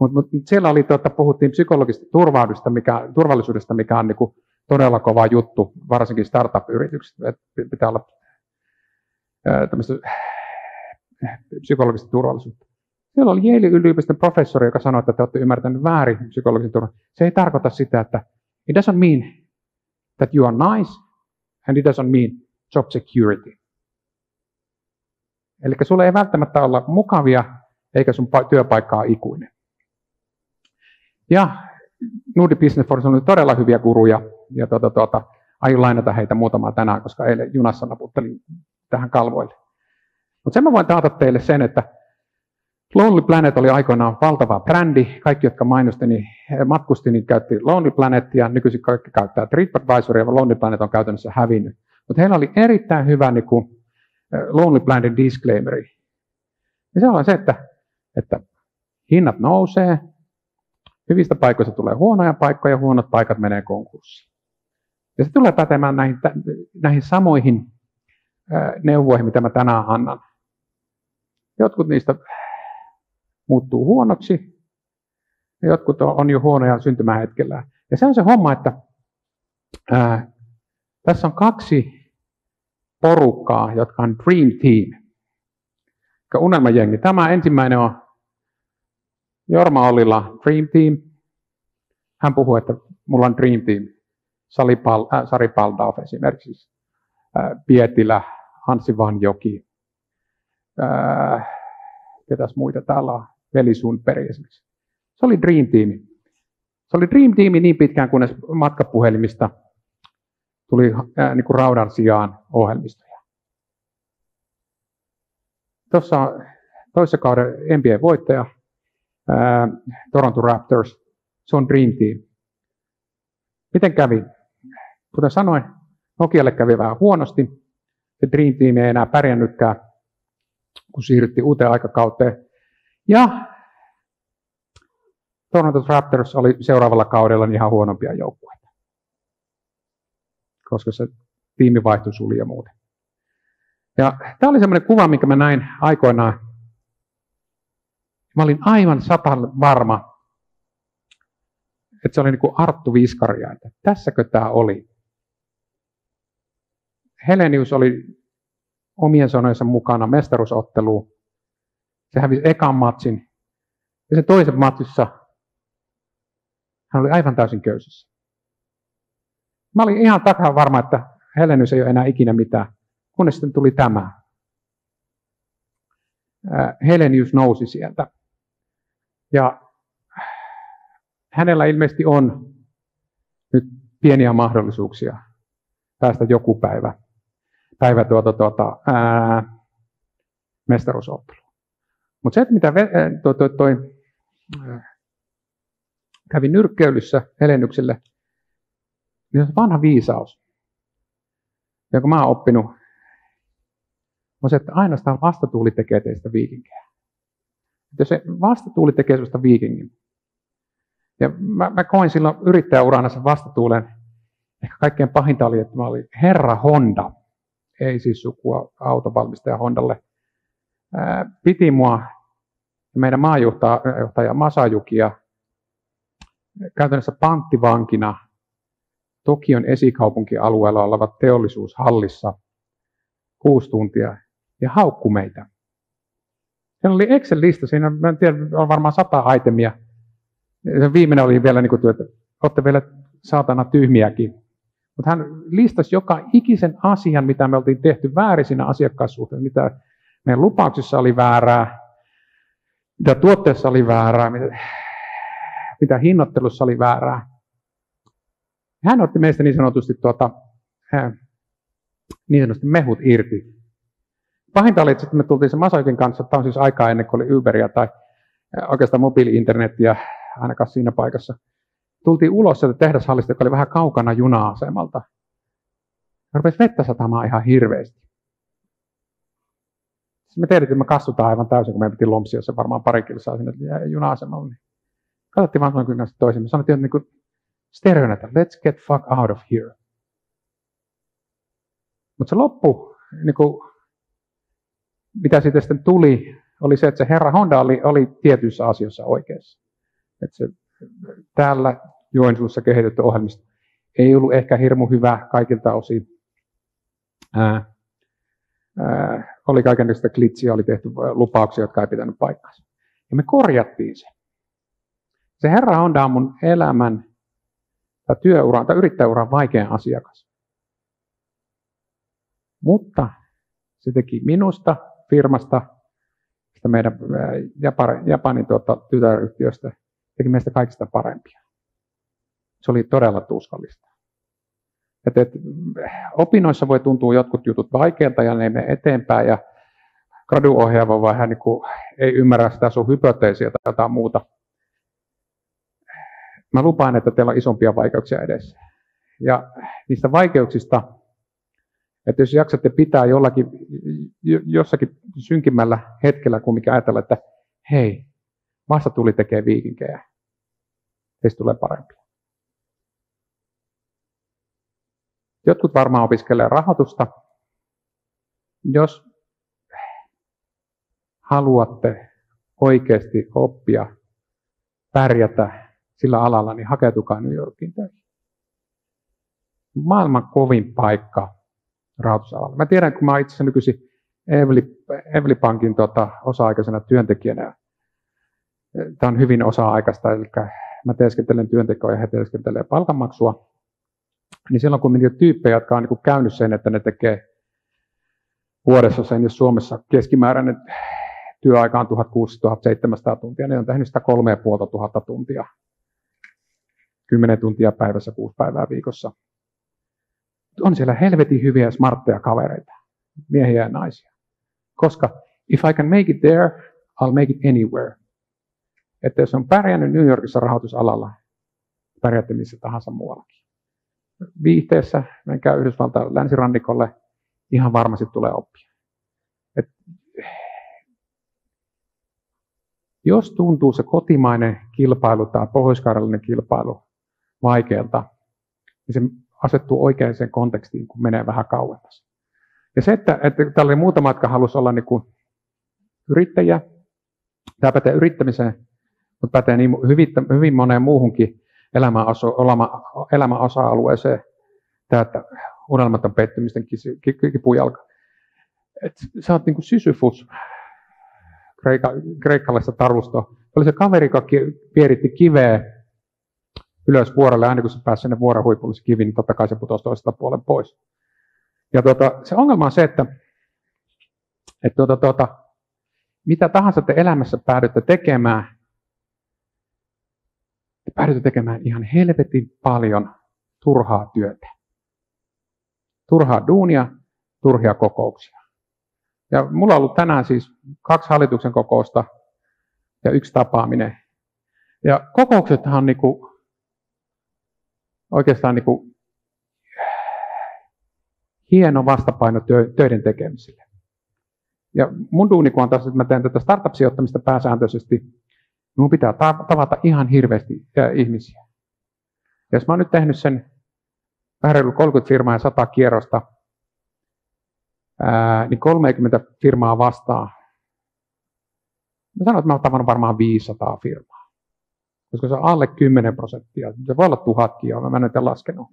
Mutta mut, siellä oli, tuota, puhuttiin psykologista turvallisuudesta, mikä, turvallisuudesta, mikä on niinku todella kova juttu, varsinkin startup-yrityksissä. Pitää olla ää, psykologista turvallisuutta. Siellä oli Yale yliopiston professori, joka sanoi, että te olette ymmärtäneet väärin psykologisen turvan. Se ei tarkoita sitä, että it doesn't mean that you are nice and it doesn't mean job security. Eli sulle ei välttämättä olla mukavia eikä sun työpaikka ole ikuinen. Ja Nudi Business Force on todella hyviä guruja, ja tuota, tuota, aion lainata heitä muutamaa tänään, koska eilen junassa naputtelin tähän kalvoille. Mutta sen mä voin taata teille sen, että Lonely Planet oli aikoinaan valtava brändi. Kaikki, jotka mainosti, niin matkusti, niin käytti Lonely Planetia. Nykyisin kaikki käyttää TripAdvisoria, ja Lonely Planet on käytännössä hävinnyt. Mutta heillä oli erittäin hyvä niin kuin, Lonely Planetin disclaimeri. Ja se on se, että, että hinnat nousee, hyvistä paikoista tulee huonoja paikkoja, huonot paikat menee konkurssiin. Ja se tulee pätemään näihin, näihin samoihin neuvoihin, mitä mä tänään annan. Jotkut niistä muuttuu huonoksi, ja jotkut on jo huonoja syntymähetkellä. Ja se on se homma, että ää, tässä on kaksi porukkaa, jotka on Dream Team. Unelmajengi. Tämä ensimmäinen on Jorma Ollila Dream Team. Hän puhuu, että mulla on Dream Team. Sari, Pal, äh, Sari Paldauf esimerkiksi. Äh, Pietilä, Hansi Vanjoki. Äh, ketäs muita täällä on? Veli Sundberg esimerkiksi. Se oli Dream Team. Se oli Dream Team niin pitkään, kunnes matkapuhelimista tuli äh, niin kuin raudan sijaan ohjelmistoja. Tuossa on toisessa kauden NBA-voittaja, ää, Toronto Raptors, se on Dream Team. Miten kävi? Kuten sanoin, Nokialle kävi vähän huonosti. Se Dream Team ei enää pärjännytkään, kun siirryttiin uuteen aikakauteen. Ja Toronto Raptors oli seuraavalla kaudella ihan huonompia joukkueita. Koska se tiimi vaihtui suli ja muuten. Ja tämä oli semmoinen kuva, minkä mä näin aikoinaan. Mä olin aivan satan varma, että se oli niin kuin Arttu Viskaria, että tässäkö tämä oli. Helenius oli omien sanojensa mukana mestaruusottelu. Se hävisi ekan matsin. Ja se toisen matsissa hän oli aivan täysin köysissä. Mä olin ihan takaa varma, että Helenius ei ole enää ikinä mitään kunnes sitten tuli tämä. Helenius nousi sieltä. Ja hänellä ilmeisesti on nyt pieniä mahdollisuuksia päästä joku päivä, päivä tuota, tuota, ää, mestaruusotteluun. Mutta se, että mitä toi, toi, toi, kävi nyrkkeilyssä Helenykselle, niin se on vanha viisaus, jonka mä oon oppinut on se, että ainoastaan vastatuuli tekee teistä viikinkejä. Jos se vastatuuli tekee sinusta viikingin, ja mä, mä koin silloin yrittäjäurana sen vastatuulen, ehkä kaikkein pahinta oli, että mä olin Herra Honda, ei siis sukua autovalmistaja Hondalle, ää, piti mua meidän maajohtaja Masajukia käytännössä panttivankina Tokion esikaupunkialueella oleva teollisuushallissa kuusi tuntia ja haukku meitä. Siinä oli Excel-lista, siinä mä en tiedä, on varmaan sata itemia. Ja viimeinen oli vielä, niin kuin, että olette vielä saatana tyhmiäkin. Mutta hän listasi joka ikisen asian, mitä me oltiin tehty väärin siinä asiakkaassuhteen, mitä meidän lupauksissa oli väärää, mitä tuotteessa oli väärää, mitä, mitä hinnoittelussa oli väärää. Hän otti meistä niin sanotusti tuota, niin sanotusti mehut irti. Pahinta oli, että me tultiin se Masoikin kanssa, tämä on siis aikaa ennen kuin oli Uberia tai oikeastaan mobiili-internetiä ainakaan siinä paikassa. Tultiin ulos sieltä tehdashallista, joka oli vähän kaukana juna-asemalta. Rupesi vettä satamaan ihan hirveästi. Me tiedettiin, että me kassutaan aivan täysin, kun meidän piti lompsia se varmaan pari kilsaa sinne juna-asemalle. Niin katsottiin vaan noin kanssa toisiin. Me sanottiin, niin stereona, että let's get fuck out of here. Mutta se loppu, niin kuin mitä siitä sitten tuli, oli se, että se herra Honda oli, oli tietyissä asioissa oikeassa. Että se täällä Joensuussa kehitetty ohjelmisto ei ollut ehkä hirmu hyvä kaikilta osin. Ää, ää, oli kaikenlaista klitsiä, oli tehty lupauksia, jotka ei pitänyt paikkaansa. Ja me korjattiin se. Se herra Honda on mun elämän tai työuran tai yrittäjäuran vaikein asiakas. Mutta se teki minusta firmasta, sitä meidän Japanin tuota, tytäryhtiöstä, teki meistä kaikista parempia. Se oli todella tuskallista. Et, et, opinnoissa voi tuntua jotkut jutut vaikeilta ja ne ei mene eteenpäin ja graduohjaava vai hän niin ei ymmärrä sitä sun hypoteesia tai jotain muuta. Mä lupaan, että teillä on isompia vaikeuksia edessä. Ja niistä vaikeuksista, että jos jaksatte pitää jollakin, jossakin synkimmällä hetkellä, kun mikä ajatella, että hei, vasta tuli tekee viikinkejä, teistä tulee parempia. Jotkut varmaan opiskelee rahoitusta. Jos haluatte oikeasti oppia, pärjätä sillä alalla, niin hakeutukaa New Yorkin töihin. Maailman kovin paikka rahoitusalalla. Mä tiedän, kun mä itse nykyisin Eveli, Pankin tota, osa-aikaisena työntekijänä. Tämä on hyvin osa-aikaista, eli mä teeskentelen työntekoa ja he teeskentelee palkanmaksua. Niin silloin kun niitä tyyppejä, jotka on niin käynyt sen, että ne tekee vuodessa sen, jos Suomessa keskimääräinen työaika on 1600-1700 tuntia, ne on tehnyt sitä 3500 tuntia. 10 tuntia päivässä, 6 päivää viikossa. On siellä helvetin hyviä smartteja kavereita, miehiä ja naisia. Koska if I can make it there, I'll make it anywhere. Että jos on pärjännyt New Yorkissa rahoitusalalla, pärjäätte missä tahansa muuallakin. Viihteessä, menkää Yhdysvaltain länsirannikolle, ihan varmasti tulee oppia. Et jos tuntuu se kotimainen kilpailu tai pohjoiskarjalainen kilpailu vaikealta, niin se asettuu oikeaan kontekstiin, kun menee vähän kauemmas. Ja se, että, että täällä oli muutama, jotka halusi olla niin kuin yrittäjiä, tämä pätee yrittämiseen, mutta pätee niin hyvin, hyvin moneen muuhunkin elämän osa-alueeseen, tämä, että unelmaton pettymisten kipujalka. Et sä oot niin Sisyfus, kreika, kreikkalaista tarusto. Oli se kaveri, joka pieritti kiveä ylös vuorelle, aina kun se pääsi sinne vuoren huipulle se kivi, niin totta kai se putosi toisesta puolen pois. Ja tuota, se ongelma on se, että, että tuota, tuota, mitä tahansa te elämässä päädytte tekemään, te päädytte tekemään ihan helvetin paljon turhaa työtä. Turhaa duunia, turhia kokouksia. Ja mulla on ollut tänään siis kaksi hallituksen kokousta ja yksi tapaaminen. Ja kokouksethan on niinku, oikeastaan niinku, hieno vastapaino töiden tekemiselle. Ja mun duuni, on taas, että mä teen tätä startup-sijoittamista pääsääntöisesti, minun pitää tavata ihan hirveästi ihmisiä. Ja jos mä oon nyt tehnyt sen vähän 30 firmaa ja 100 kierrosta, niin 30 firmaa vastaa. Mä sanon, että mä oon tavannut varmaan 500 firmaa. Koska se on alle 10 prosenttia. Se voi olla tuhatkin, ja mä en ole laskenut.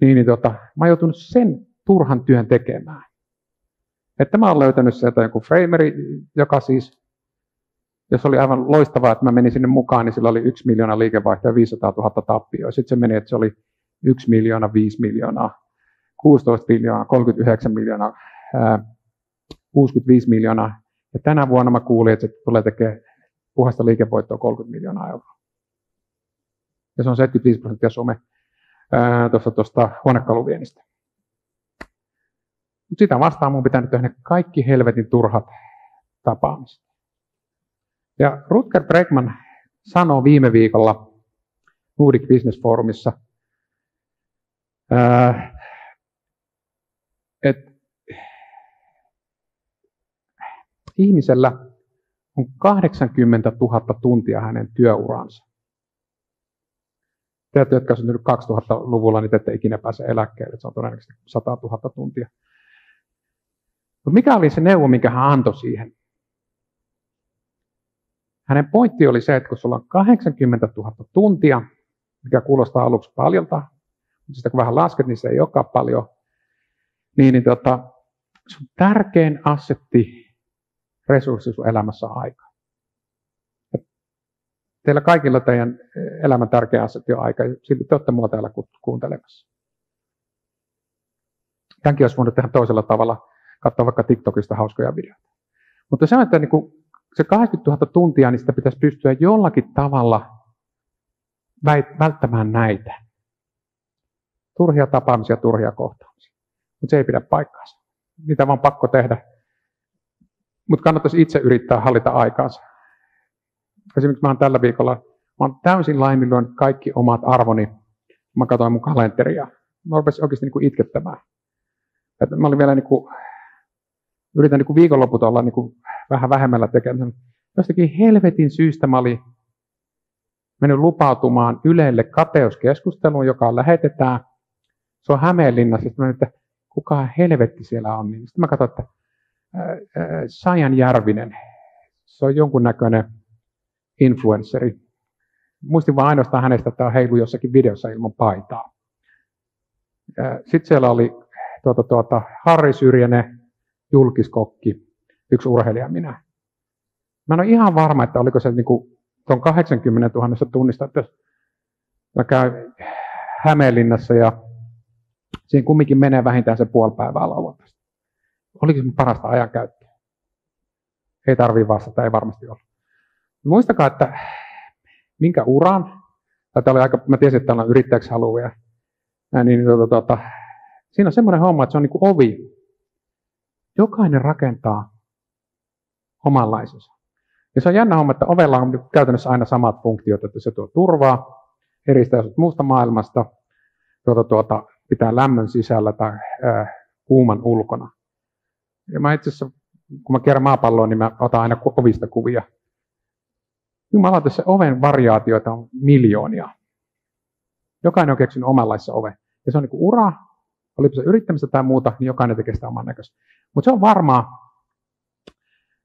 Niin, niin tota, mä oon joutunut sen turhan työn tekemään. Että mä oon löytänyt sieltä joku frameri, joka siis, jos oli aivan loistavaa, että mä menin sinne mukaan, niin sillä oli 1 miljoona liikevaihtoa ja 500 000 tappioa. Sitten se meni, että se oli 1 miljoona, 5 miljoonaa, 16 miljoonaa, 39 miljoonaa, 65 miljoonaa. Ja tänä vuonna mä kuulin, että se tulee tekemään puhasta liikevoittoa 30 miljoonaa euroa. Ja se on 75 prosenttia some tuosta, tuosta huonekaluviennistä. Mutta sitä vastaan mun pitää nyt tehdä kaikki helvetin turhat tapaamiset. Ja Rutger Bregman sanoi viime viikolla Nordic Business Forumissa, että ihmisellä on 80 000 tuntia hänen työuransa. Te, jotka on syntynyt 2000-luvulla, niin te ette ikinä pääse eläkkeelle. Se on todennäköisesti 100 000 tuntia. Mutta mikä oli se neuvo, minkä hän antoi siihen? Hänen pointti oli se, että kun sulla on 80 000 tuntia, mikä kuulostaa aluksi paljolta, mutta sitä kun vähän lasket, niin se ei olekaan paljon, niin, niin tota, sun tärkein assetti resurssi sun elämässä on aika. Teillä kaikilla teidän elämän tärkeä assetti on aika, silti te olette mua täällä kuuntelemassa. Tämänkin olisi voinut tehdä toisella tavalla, katsoa vaikka TikTokista hauskoja videoita. Mutta se, että niin kuin se 80 000 tuntia, niin sitä pitäisi pystyä jollakin tavalla välttämään näitä. Turhia tapaamisia, turhia kohtaamisia. Mutta se ei pidä paikkaansa. Niitä vaan pakko tehdä. Mutta kannattaisi itse yrittää hallita aikaansa. Esimerkiksi mä oon tällä viikolla, mä oon täysin laiminlyönyt kaikki omat arvoni. Mä katsoin mun kalenteria. Mä rupesin oikeasti niin itkettämään. Että mä olin vielä niin kuin, yritän niin viikonloput olla niin vähän vähemmällä tekemään. Jostakin helvetin syystä mä olin mennyt lupautumaan Ylelle kateuskeskustuun, joka lähetetään. Se on Hämeenlinnassa. Sitten mä että kuka helvetti siellä on. Niin sitten mä katsoin, että Sajan Järvinen, se on jonkunnäköinen influensseri. Muistin vain ainoastaan hänestä, että on heilu jossakin videossa ilman paitaa. Sitten siellä oli tuota, tuota, Harri Syrjänen, julkiskokki, yksi urheilija minä. Mä en ole ihan varma, että oliko se niin kuin tuon 80 000 tunnista, että jos mä käyn Hämeenlinnassa ja siinä kumminkin menee vähintään se puoli päivää lauantaista. Oliko se parasta ajankäyttöä? Ei tarvii vastata, ei varmasti ole. Muistakaa, että minkä uran, tai oli aika, mä tiesin, että täällä on yrittäjäksi haluaa, niin, niin tuota, tuota, siinä on semmoinen homma, että se on niin kuin ovi. Jokainen rakentaa omanlaisensa. Ja se on jännä homma, että ovella on käytännössä aina samat funktiot, että se tuo turvaa, eristää sinut muusta maailmasta, tuota, tuota, pitää lämmön sisällä tai ää, kuuman ulkona. Ja mä itse asiassa, kun mä kierrän maapalloa, niin mä otan aina ovista kuvia. Jumala, se oven variaatioita on miljoonia. Jokainen on keksinyt omanlaissa ove. Ja se on niin ura, olipa se yrittämistä tai muuta, niin jokainen tekee sitä oman näköistä. Mutta se on varmaa,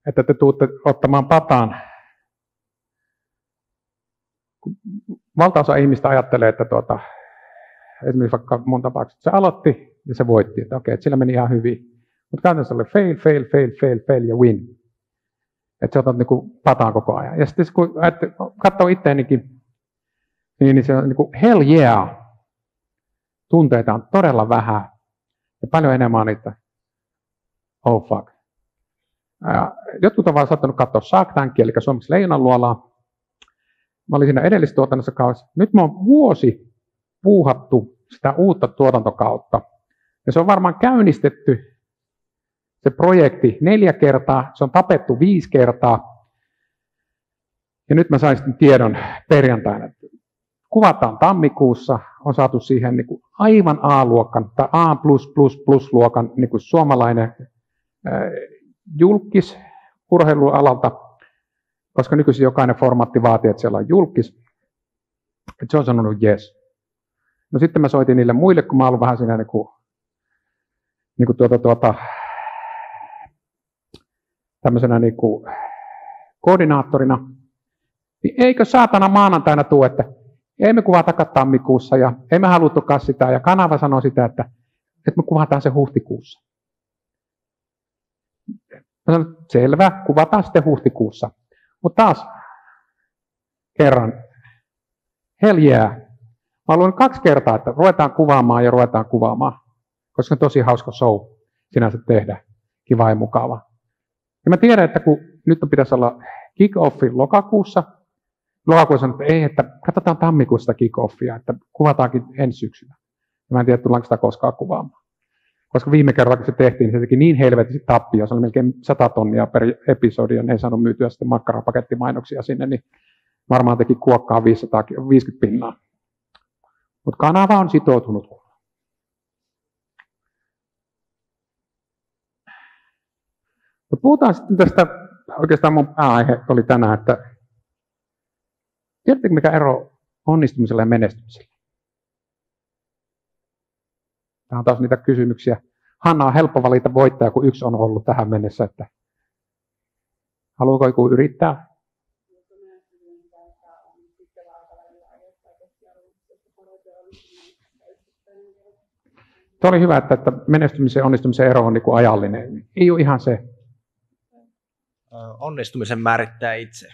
että te tuutte ottamaan pataan. Valtaosa ihmistä ajattelee, että tuota, esimerkiksi vaikka mun tapauksessa se aloitti ja se voitti, että okei, että sillä meni ihan hyvin. Mutta käytännössä oli fail, fail, fail, fail, fail ja win. Että se otat niin pataan koko ajan. Ja sitten kun katsoo itteenikin, niin, niin se on niin kuin hell yeah. Tunteita on todella vähän. Ja paljon enemmän niitä oh fuck. Jotkut ovat saattanut katsoa Shark Tankia, eli suomeksi luolaa. Mä olin siinä edellistuotannossa kausi. Nyt mä oon vuosi puuhattu sitä uutta tuotantokautta. Ja se on varmaan käynnistetty se projekti neljä kertaa, se on tapettu viisi kertaa. Ja nyt mä sain sitten tiedon perjantaina, kuvataan tammikuussa, on saatu siihen niin kuin aivan A-luokan tai A+++-luokan niin kuin suomalainen julkis urheilualalta, koska nykyisin jokainen formaatti vaatii, että siellä on julkis. Että se on sanonut yes. No sitten mä soitin niille muille, kun mä ollut vähän siinä niin kuin, niin kuin tuota, tuota, tämmöisenä niin kuin koordinaattorina, niin eikö saatana maanantaina tuu, että ei me kuvata tammikuussa ja ei me haluttukaan sitä. Ja kanava sanoi sitä, että, että me kuvataan se huhtikuussa. Mä sanoin, selvä, kuvataan sitten huhtikuussa. Mutta taas kerran, yeah. Mä luin kaksi kertaa, että ruvetaan kuvaamaan ja ruvetaan kuvaamaan, koska on tosi hauska show sinänsä tehdä. Kiva ja mukava. Ja mä tiedän, että kun nyt pitäisi olla kick-offi lokakuussa, lokakuussa sanoi, että ei, että katsotaan tammikuusta kick-offia, että kuvataankin ensi syksynä. Ja mä en tiedä, tullaanko sitä koskaan kuvaamaan. Koska viime kerralla, kun se tehtiin, niin se teki niin helvetisti tappia, se oli melkein 100 tonnia per episodi, ja ne ei saanut myytyä sitten makkarapakettimainoksia sinne, niin varmaan teki kuokkaa 550 pinnaa. Mutta kanava on sitoutunut. Mutta puhutaan sitten tästä, oikeastaan mun pääaihe oli tänään, että tiedättekö mikä ero onnistumisella ja menestymisellä? Tämä on taas niitä kysymyksiä. Hanna on helppo valita voittaja, kun yksi on ollut tähän mennessä, että haluaako joku yrittää? Tuo oli hyvä, että, että menestymisen ja onnistumisen ero on niin kuin ajallinen. Ei ole ihan se. Onnistumisen määrittää itse.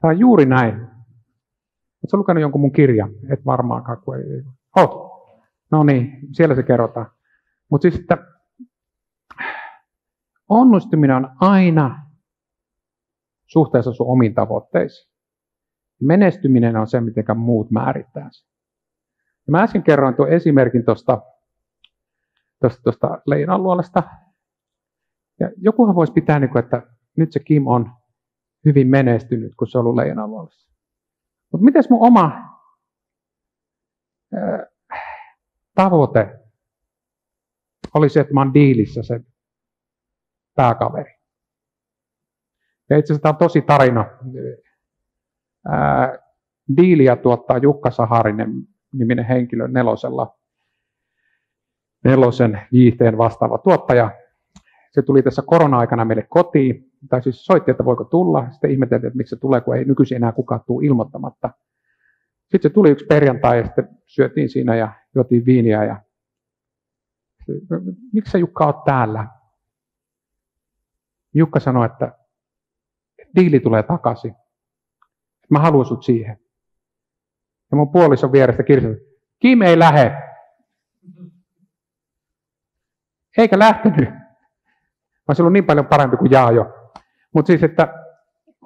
Tämä on juuri näin. Oletko lukenut jonkun mun kirjan? Et varmaankaan, kun ei. Oot. No niin, siellä se kerrotaan. Mutta siis, että onnistuminen on aina suhteessa sun omiin tavoitteisiin. Menestyminen on se, miten muut määrittää sen. Ja mä äsken kerroin tuon esimerkin tuosta tosta, tosta leijonanluolasta. Ja jokuhan voisi pitää, niin kuin, että nyt se Kim on hyvin menestynyt, kun se on ollut leijonanluolassa. Mutta miten mun oma tavoite oli se, että mä oon diilissä se pääkaveri. Ja itse asiassa tämä on tosi tarina. Ää, diiliä tuottaa Jukka Saharinen niminen henkilö nelosella, nelosen viihteen vastaava tuottaja. Se tuli tässä korona-aikana meille kotiin, tai siis soitti, että voiko tulla. Sitten ihmeteltiin, että miksi se tulee, kun ei nykyisin enää kukaan tule ilmoittamatta. Sitten se tuli yksi perjantai ja sitten syötiin siinä ja juotiin viiniä ja miksi sä Jukka oot täällä? Jukka sanoi, että diili tulee takaisin. Mä haluan sut siihen. Ja mun puolison vierestä kirjoitti, Kim ei lähe. Eikä lähtenyt. Mä ollut niin paljon parempi kuin Jaajo. Mutta siis, että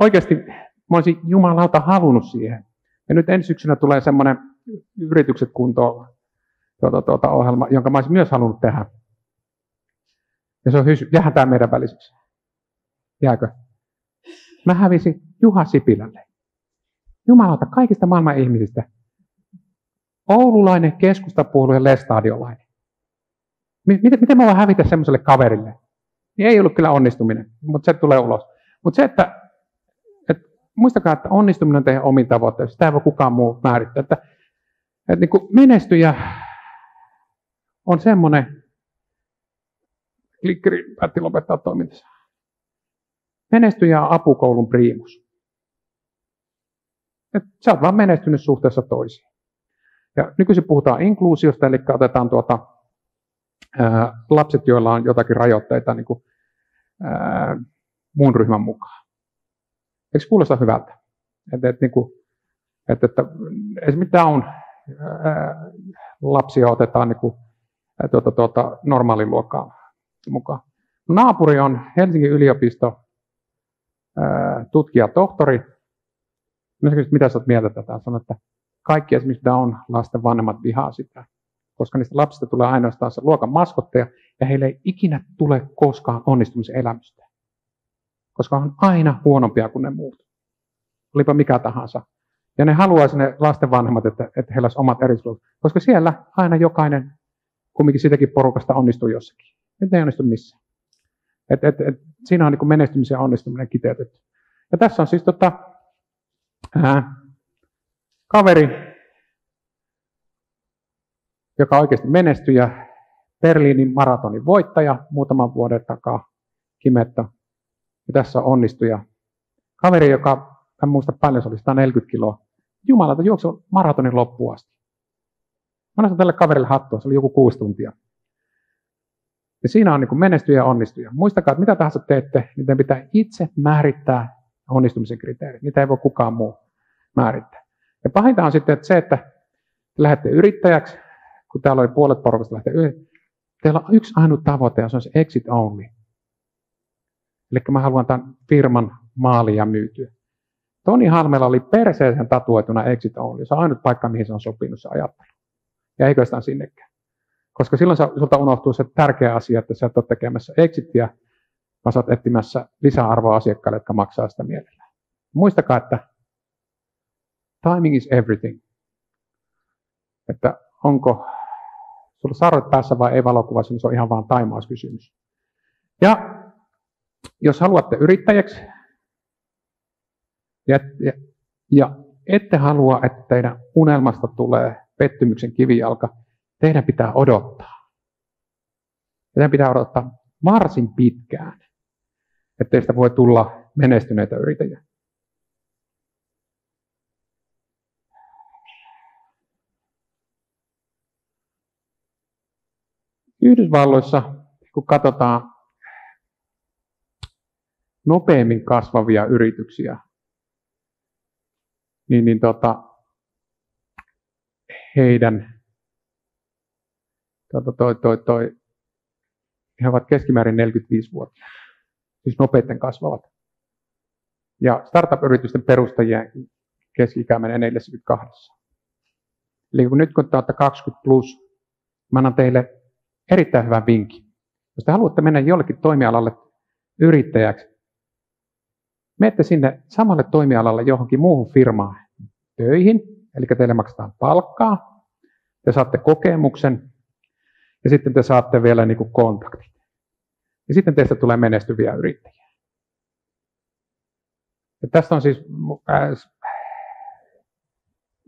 oikeasti mä olisin jumalauta halunnut siihen. Ja nyt ensi syksynä tulee semmoinen yritykset kuntoon tuota, tuota ohjelma, jonka mä olisin myös halunnut tehdä. Ja se on hysy, jäähän tämä meidän väliseksi. Jääkö? Mä hävisin Juha Sipilälle. Jumalauta kaikista maailman ihmisistä. Oululainen keskustapuolueen lestadiolainen. Miten, miten mä voin hävitä semmoiselle kaverille? Niin ei ollut kyllä onnistuminen, mutta se tulee ulos. Mutta se, että, että muistakaa, että onnistuminen on teidän omin tavoitteissa. Sitä ei voi kukaan muu määrittää. Että, että niin menestyjä on semmoinen, klikkeri päätti lopettaa toimintansa. Menestyjä on apukoulun priimus. Et sä oot vaan menestynyt suhteessa toisiin. Ja nykyisin puhutaan inkluusiosta, eli otetaan tuota, ää, lapset, joilla on jotakin rajoitteita niin kuin, ää, muun ryhmän mukaan. Eikö kuulosta hyvältä? Että, että, niin kuin, että, että esimerkiksi Down ää, lapsia otetaan niin kuin, tuota, tuota, normaaliluokkaan mukaan. Naapuri on Helsingin yliopisto tutkija, tohtori. Mitä sä oot mieltä tätä? Sanoit, että kaikki esimerkiksi Down-lasten vanhemmat vihaa sitä, koska niistä lapsista tulee ainoastaan se luokan maskotteja, ja heille ei ikinä tule koskaan onnistumisen elämystä. Koska on aina huonompia kuin ne muut. Olipa mikä tahansa. Ja ne haluaisi ne lasten vanhemmat, että, että heillä olisi omat erisuudet. Koska siellä aina jokainen kumminkin sitäkin porukasta onnistuu jossakin. Nyt ei onnistu missään. Et, et, et, siinä on niin menestymisen ja onnistuminen kiteytetty. Ja tässä on siis tota, ää, kaveri, joka oikeasti menestyi ja Berliinin maratonin voittaja muutaman vuoden takaa, Kimetto. Ja tässä on onnistuja. Kaveri, joka, en muista paljon, se oli 140 kiloa. Jumalata juoksi maratonin loppuun asti. Mä nostan tälle kaverille hattua, se oli joku kuusi tuntia. Ja siinä on niin menestyjä ja onnistuja. Muistakaa, että mitä tahansa teette, niin teidän pitää itse määrittää onnistumisen kriteerit. Niitä ei voi kukaan muu määrittää. Ja pahinta on sitten että se, että te lähdette yrittäjäksi, kun täällä oli puolet porukasta lähteä Teillä on yksi ainut tavoite, ja se on se exit only. Eli mä haluan tämän firman maaliin ja myytyä. Toni Halmella oli perseeseen tatuoituna exit only. Se on ainut paikka, mihin se on sopinut se ajattelu. Ja eikö sitä sinnekään. Koska silloin sinulta unohtuu se tärkeä asia, että sä et ole tekemässä exitiä, vaan sä oot etsimässä lisäarvoa asiakkaille, jotka maksaa sitä mielellään. Muistakaa, että timing is everything. Että onko sulla sarvet päässä vai ei valokuvassa, niin se on ihan vaan taimauskysymys. Ja jos haluatte yrittäjäksi ja, ja, ja ette halua, että teidän unelmasta tulee pettymyksen kivijalka, teidän pitää odottaa. Teidän pitää odottaa varsin pitkään, että teistä voi tulla menestyneitä yrittäjiä. Yhdysvalloissa, kun katsotaan nopeammin kasvavia yrityksiä, niin, niin tota, heidän tuota, toi, toi, toi, he ovat keskimäärin 45 vuotta, siis nopeiten kasvavat. Ja startup-yritysten perustajien keski menee 42. Eli kun nyt kun te olette 20 plus, mä annan teille erittäin hyvän vinkin. Jos te haluatte mennä jollekin toimialalle yrittäjäksi, menette sinne samalle toimialalle johonkin muuhun firmaan töihin, eli teille maksetaan palkkaa, te saatte kokemuksen ja sitten te saatte vielä niin kuin kontaktit. Ja sitten teistä tulee menestyviä yrittäjiä. Ja tästä on siis äh,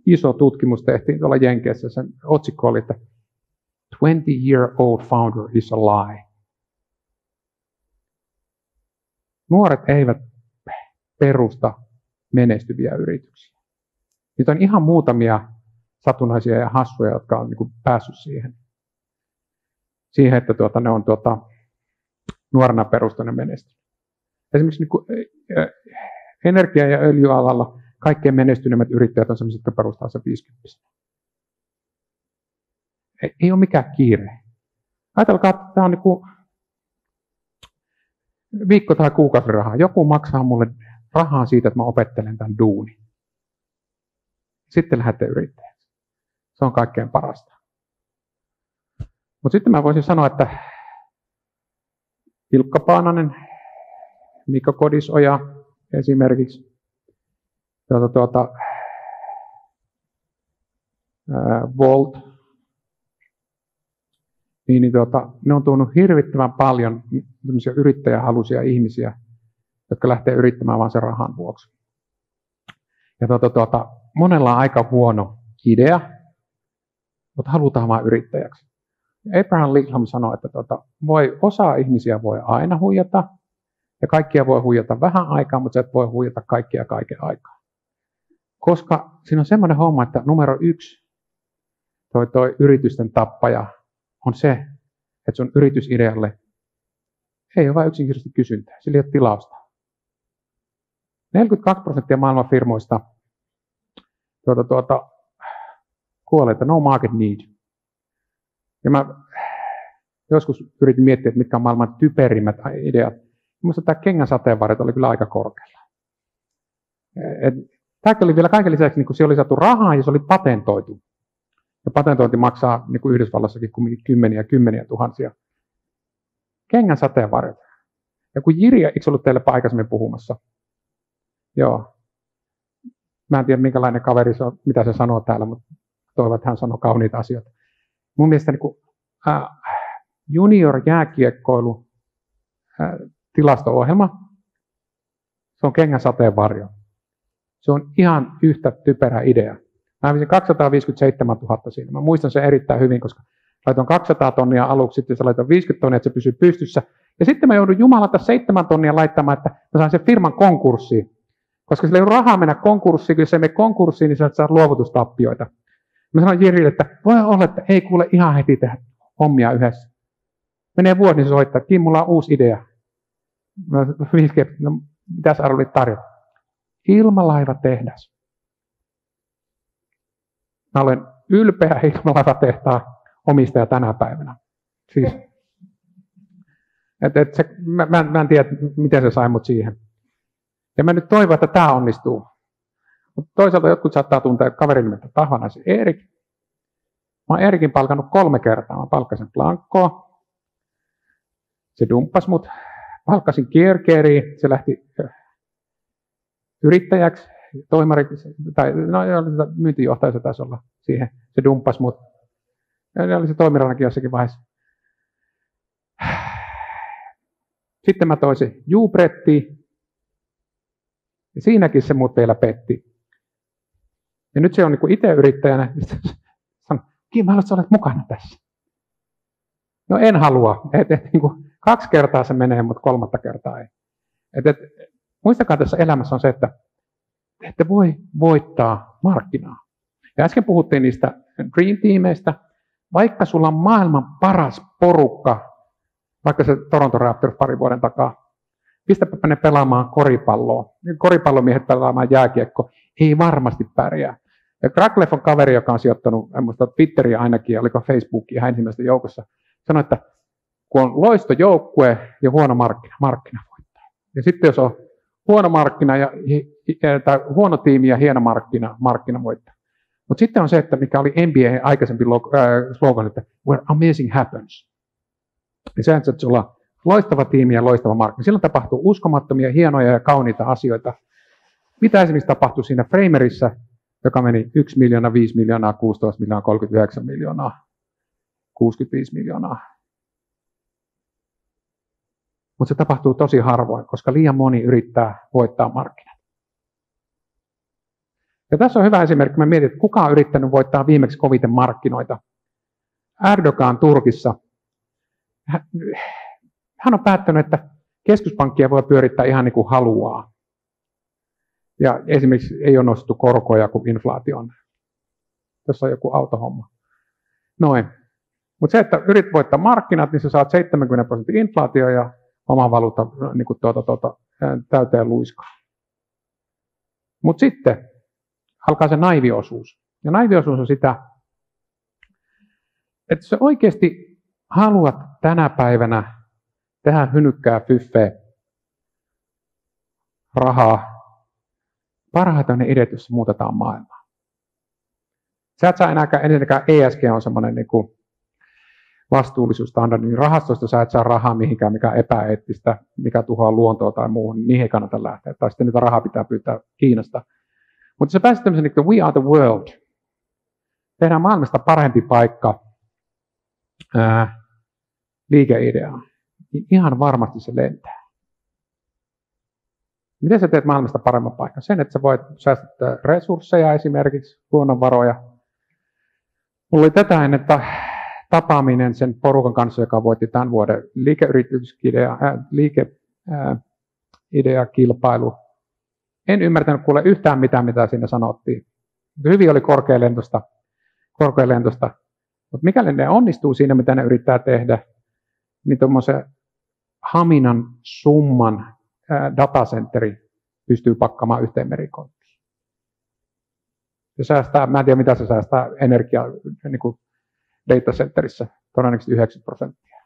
iso tutkimus tehtiin tuolla Jenkeissä. Sen otsikko oli, että 20 year old founder is a lie. Nuoret eivät perusta menestyviä yrityksiä. Niitä on ihan muutamia satunnaisia ja hassuja, jotka on niin päässyt siihen, siihen että tuota, ne on tuota, nuorena perustaneet menestynyt. Esimerkiksi niin kuin, energia- ja öljyalalla kaikkein menestyneimmät yrittäjät on sellaisia, jotka perustaa se 50. Ei, ei ole mikään kiire. Ajatelkaa, että tämä on niin kuin viikko- tai kuukausirahaa. Joku maksaa mulle rahaa siitä, että mä opettelen tämän duuni. Sitten lähdette yrittäjäksi. Se on kaikkein parasta. Mutta sitten mä voisin sanoa, että Ilkka Paananen, Mikko Kodisoja esimerkiksi, tuota, tuota, Volt, niin, niin tuota, ne on tuonut hirvittävän paljon yrittäjähaluisia ihmisiä, jotka lähtee yrittämään vain sen rahan vuoksi. Ja tuota, tuota, monella on aika huono idea, mutta halutaan vain yrittäjäksi. Abraham Lincoln sanoi, että tuota, voi, osa ihmisiä voi aina huijata, ja kaikkia voi huijata vähän aikaa, mutta sä et voi huijata kaikkia kaiken aikaa. Koska siinä on semmoinen homma, että numero yksi, toi, toi yritysten tappaja, on se, että sun yritysidealle ei ole vain yksinkertaisesti kysyntää, sillä ei ole tilausta. 42 prosenttia maailman firmoista tuota, tuota, kuolee, että no market need. Ja mä joskus yritin miettiä, että mitkä on maailman typerimmät ideat. Minusta tämä kengän sateenvarret oli kyllä aika korkealla. Tämäkin oli vielä kaiken lisäksi, niin kun se oli saatu rahaa ja se oli patentoitu. Ja patentointi maksaa niin kuin Yhdysvallassakin kumminkin kymmeniä kymmeniä tuhansia. Kengän sateenvarret. Ja kun Jiri, eikö ollut teille aikaisemmin puhumassa? Joo. Mä en tiedä, minkälainen kaveri se on, mitä se sanoo täällä, mutta toivon, että hän sanoo kauniita asioita. Mun mielestä niin kuin, äh, junior jääkiekkoilu äh, tilasto-ohjelma, se on kengän sateenvarjo. Se on ihan yhtä typerä idea. Mä hävisin 257 000 siinä. Mä muistan sen erittäin hyvin, koska laitoin 200 tonnia aluksi, sitten se laitoin 50 tonnia, että se pysyy pystyssä. Ja sitten mä joudun jumalata 7 tonnia laittamaan, että mä saan sen firman konkurssiin. Koska sillä ei ole rahaa mennä konkurssiin, kun jos ei mene konkurssiin, niin sä saa luovutustappioita. Mä sanoin Jirille, että voi olla, että ei kuule ihan heti tehdä hommia yhdessä. Menee vuosi, niin se soittaa, että mulla on uusi idea. Mä no, mitä sä olit tarjota? Ilmalaiva tehdas. Mä olen ylpeä ilmalaivatehtaan omistaja tänä päivänä. Siis, et, et se, mä, mä, mä en tiedä, miten se sai mut siihen. Ja mä nyt toivon, että tämä onnistuu. Mutta toisaalta jotkut saattaa tuntea kaverin nimeltä Tahvanaisen Erik. Mä oon Erikin palkannut kolme kertaa. Mä palkkasin Blankkoa. Se dumppas mut. Palkkasin Kierkeeriä. Se lähti yrittäjäksi toimari, tai no, myyntijohtaja se taisi olla siihen, se dumppas mut. Ja oli se toimiranakin jossakin vaiheessa. Sitten mä toisin Juubrettiin, ja siinäkin se mut vielä petti. Ja nyt se on niin itse yrittäjänä, niin sanoo, mä että olet mukana tässä. No en halua. Et, et, niin kuin, kaksi kertaa se menee, mutta kolmatta kertaa ei. Et, et, muistakaa tässä elämässä on se, että ette voi voittaa markkinaa. Ja äsken puhuttiin niistä Dream Teameista. Vaikka sulla on maailman paras porukka, vaikka se Toronto Raptors pari vuoden takaa, pistäpä ne pelaamaan koripalloa. Koripallomiehet pelaamaan jääkiekko. Ei varmasti pärjää. Ja Kraklef on kaveri, joka on sijoittanut, en muista Twitteriä ainakin, oliko Facebookia ihan ensimmäistä joukossa, sanoi, että kun on loistojoukkue ja huono markkina, markkina voittaa. Ja sitten jos on huono markkina ja tai huono tiimi ja hieno markkina, markkina voittaa. Mutta sitten on se, että mikä oli NBA aikaisempi slogan, että where amazing happens. Niin se, että sulla loistava tiimi ja loistava markkina. Silloin tapahtuu uskomattomia, hienoja ja kauniita asioita. Mitä esimerkiksi tapahtui siinä Framerissa, joka meni 1 miljoonaa, 5 miljoonaa, 16 miljoonaa, 39 miljoonaa, 65 miljoonaa. Mutta se tapahtuu tosi harvoin, koska liian moni yrittää voittaa markkinat. Ja tässä on hyvä esimerkki. Mä mietin, että kuka on yrittänyt voittaa viimeksi koviten markkinoita. Erdogan Turkissa. Hän on päättänyt, että keskuspankkia voi pyörittää ihan niin kuin haluaa. Ja esimerkiksi ei ole nostettu korkoja, kun inflaatio on. Tässä on joku autohomma. Noin. Mutta se, että yrit voittaa markkinat, niin sä saat 70 prosenttia inflaatio ja oma valuutta niin kuin tuota, tuota, täyteen luiskaa. Mutta sitten alkaa se naiviosuus. Ja naiviosuus on sitä, että sä oikeasti haluat tänä päivänä tehdä hynykkää fyffeä rahaa. Parhaita ne ideat, jos muutetaan maailmaa. Sä et saa enää, ensinnäkään ESG on semmoinen niin kuin vastuullisuusstandardi, niin rahastoista sä et saa rahaa mihinkään, mikä on epäeettistä, mikä tuhoaa luontoa tai muuhun, niin niihin ei kannata lähteä. Tai sitten niitä rahaa pitää pyytää Kiinasta. Mutta se pääsee tämmöisen, että we are the world. Tehdään maailmasta parempi paikka ää. Niin ihan varmasti se lentää. Miten sä teet maailmasta paremman paikan? Sen, että sä voit säästää resursseja esimerkiksi, luonnonvaroja. Mulla oli tätä ennen, että tapaaminen sen porukan kanssa, joka voitti tämän vuoden liikeyritysidea, äh, liikeideakilpailu. En ymmärtänyt kuule yhtään mitään, mitä siinä sanottiin. Hyvin oli korkealentosta, korkealentosta. Mutta mikäli ne onnistuu siinä, mitä ne yrittää tehdä, niin tuommoisen Haminan summan datacenteri pystyy pakkaamaan yhteen merikonttiin. Se säästää, mä en tiedä mitä se säästää energiaa niin kuin datacenterissä todennäköisesti 9 prosenttia.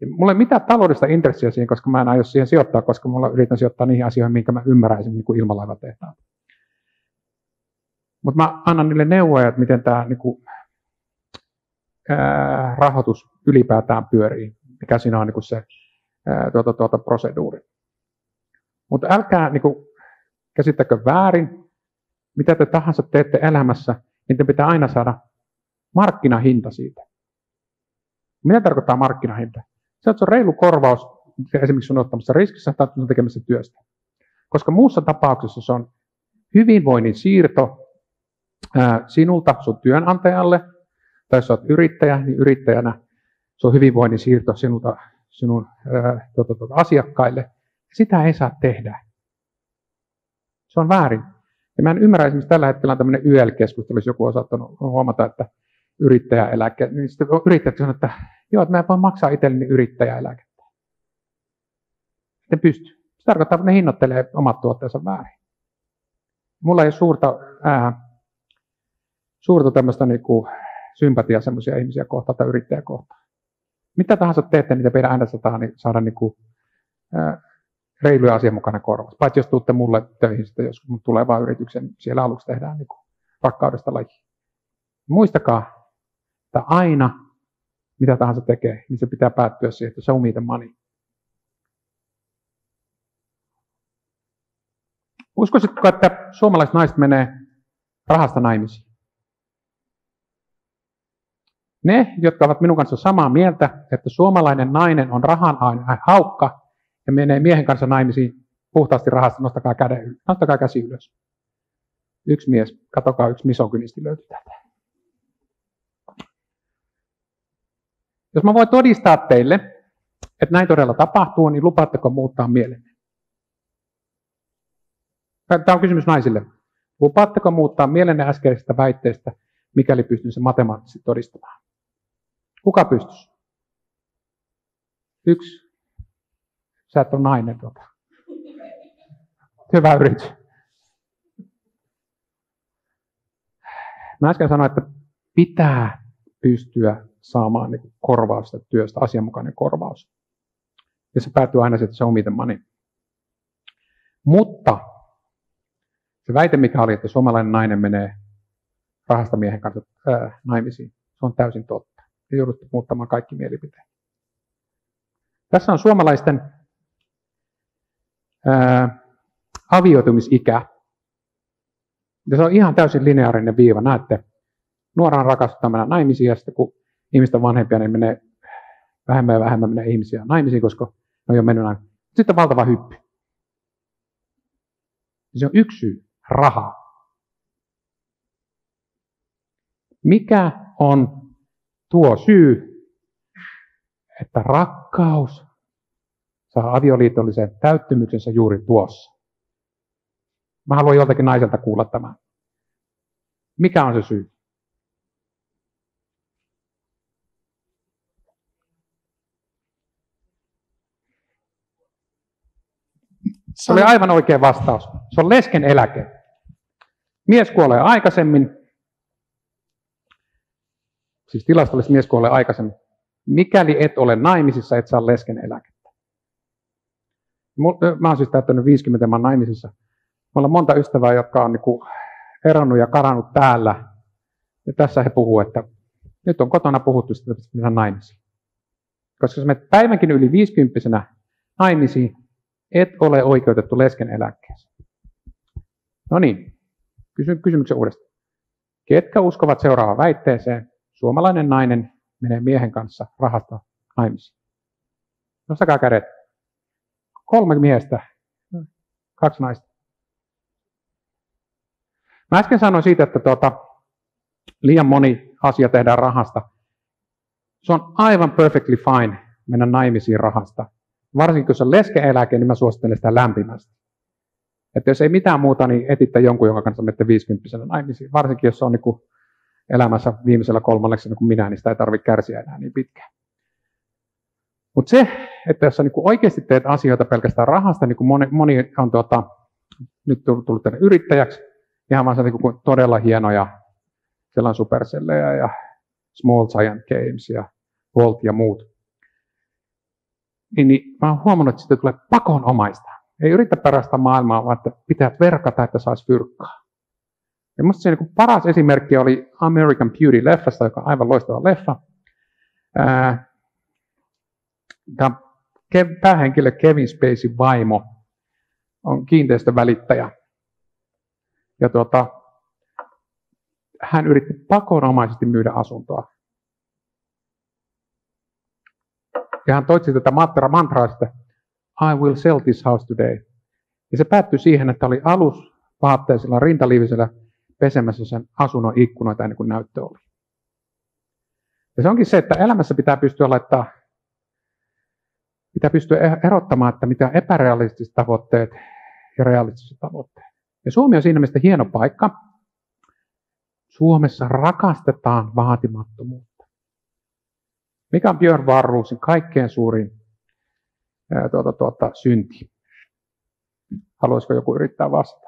Ja mulla ei mitään taloudellista intressiä siihen, koska mä en aio siihen sijoittaa, koska mulla yritän sijoittaa niihin asioihin, minkä mä ymmärrän, esimerkiksi niin ilmalaivatehtaan. Mutta mä annan niille neuvoja, että miten tämä niin kuin, rahoitus ylipäätään pyörii, mikä siinä on niin kuin se tuota, tuota, proseduuri. Mutta älkää niin kuin, käsittäkö väärin, mitä te tahansa teette elämässä, niin te pitää aina saada markkinahinta siitä. Mitä tarkoittaa markkinahinta? Se, että se on reilu korvaus esimerkiksi sun ottamassa riskissä tai sun tekemässä työstä. Koska muussa tapauksessa se on hyvinvoinnin siirto sinulta sun työnantajalle, tai jos olet yrittäjä, niin yrittäjänä se on hyvinvoinnin siirto sinulta sinun ää, tuota, tuota, asiakkaille. Sitä ei saa tehdä. Se on väärin. Ja mä en ymmärrä esimerkiksi tällä hetkellä on tämmöinen YL-keskustelu, jos joku on saattanut huomata, että yrittäjäeläke, niin sitten yrittäjät sanoo, että joo, että mä en voi maksaa itselleni yrittäjäeläkettä. Sitten pysty. Se tarkoittaa, että ne hinnoittelee omat tuotteensa väärin. Mulla ei ole suurta, ää, suurta tämmöistä niin sympatiaa semmoisia ihmisiä kohtaan tai yrittäjä kohtaan. Mitä tahansa teette, mitä meidän äänessä niin saada niin kuin, ää, reilu ja asianmukainen korvaus. Paitsi jos tuutte mulle töihin sitten joskus, mutta tulee vaan yrityksen, siellä aluksi tehdään niin kuin rakkaudesta laji. Muistakaa, että aina, mitä tahansa tekee, niin se pitää päättyä siihen, että show me the money. Uskoisitko, että suomalaiset naiset menee rahasta naimisiin? Ne, jotka ovat minun kanssa samaa mieltä, että suomalainen nainen on rahan haukka ja menee miehen kanssa naimisiin puhtaasti rahasta, nostakaa, käden, nostakaa käsi ylös. Yksi mies, katokaa yksi misogynisti löytyy täältä. Jos mä voin todistaa teille, että näin todella tapahtuu, niin lupaatteko muuttaa mielenne? Tämä on kysymys naisille. Lupaatteko muuttaa mielenne äskeisestä väitteestä, mikäli pystyn se matemaattisesti todistamaan? Kuka pystyisi? Yksi. Sä et ole nainen. Tuota. Hyvä yritys. Mä äsken sanoin, että pitää pystyä saamaan niin korvausta työstä, asianmukainen korvaus. Ja se päätyy aina sitten, se on miten money. Mutta se väite, mikä oli, että suomalainen nainen menee rahasta miehen kanssa ää, naimisiin, se on täysin totta. Ja jouduttu muuttamaan kaikki mielipiteet. Tässä on suomalaisten ää, avioitumisikä. Ja se on ihan täysin lineaarinen viiva. Näette, nuoraan rakastaa mennä naimisiin ja sitten kun ihmisten vanhempia, niin menee vähemmän ja vähemmän menee ihmisiä naimisiin, koska ne on jo mennyt näin. Sitten on valtava hyppy. Se on yksi syy, raha. Mikä on tuo syy, että rakkaus saa avioliitollisen täyttymyksensä juuri tuossa? Mä haluan joltakin naiselta kuulla tämän. Mikä on se syy? Se oli aivan oikea vastaus. Se on lesken eläke. Mies kuolee aikaisemmin. Siis tilastollisesti mies kuolee aikaisemmin. Mikäli et ole naimisissa, et saa lesken eläkettä. Mä oon siis täyttänyt 50 mä naimisissa. Mulla on monta ystävää, jotka on niinku eronnut ja karannut täällä. Ja tässä he puhuu, että nyt on kotona puhuttu sitä, että mennä naimisiin. Koska jos menet päivänkin yli 50 naimisiin, et ole oikeutettu lesken eläkkeeseen. No niin, kysyn kysymyksen uudestaan. Ketkä uskovat seuraavaan väitteeseen? Suomalainen nainen menee miehen kanssa rahasta naimisiin. Nostakaa kädet. Kolme miestä, kaksi naista. Mä äsken sanoin siitä, että tuota, liian moni asia tehdään rahasta. Se on aivan perfectly fine mennä naimisiin rahasta. Varsinkin jos on leskeeläke, niin mä suosittelen sitä lämpimästi. Että jos ei mitään muuta, niin etitte jonkun, jonka kanssa menette 50 naimisiin. Varsinkin jos on niin kuin elämässä viimeisellä kolmanneksi niin kuin minä, niin sitä ei tarvitse kärsiä enää niin pitkään. Mutta se, että jos sä niin oikeasti teet asioita pelkästään rahasta, niin kuin moni, moni on tuota, nyt tullut tänne yrittäjäksi, ihan vaan se niin todella hienoja, siellä on Supercellejä ja Small Giant Games ja Volt ja muut niin, niin mä oon huomannut, että siitä tulee pakonomaista. Ei yritä parasta maailmaa, vaan että pitää verkata, että saisi fyrkkaa. Ja musta se niin paras esimerkki oli American Beauty-leffasta, joka on aivan loistava leffa. Tämä päähenkilö Kevin Spacey vaimo on kiinteistövälittäjä. Ja tuota, hän yritti pakonomaisesti myydä asuntoa. Ja hän toitsi tätä mantraa että I will sell this house today. Ja se päättyi siihen, että oli alus vaatteisella rintaliivisellä pesemässä sen asunnon ikkunoita ennen kuin näyttö oli. Ja se onkin se, että elämässä pitää pystyä laittaa, pitää pystyä e- erottamaan, että mitä epärealistiset tavoitteet ja realistiset tavoitteet. Ja Suomi on siinä mielessä hieno paikka. Suomessa rakastetaan vaatimattomuutta. Mikä on Björn Varruusin kaikkein suurin ää, tuota, tuota, synti? Haluaisiko joku yrittää vastata?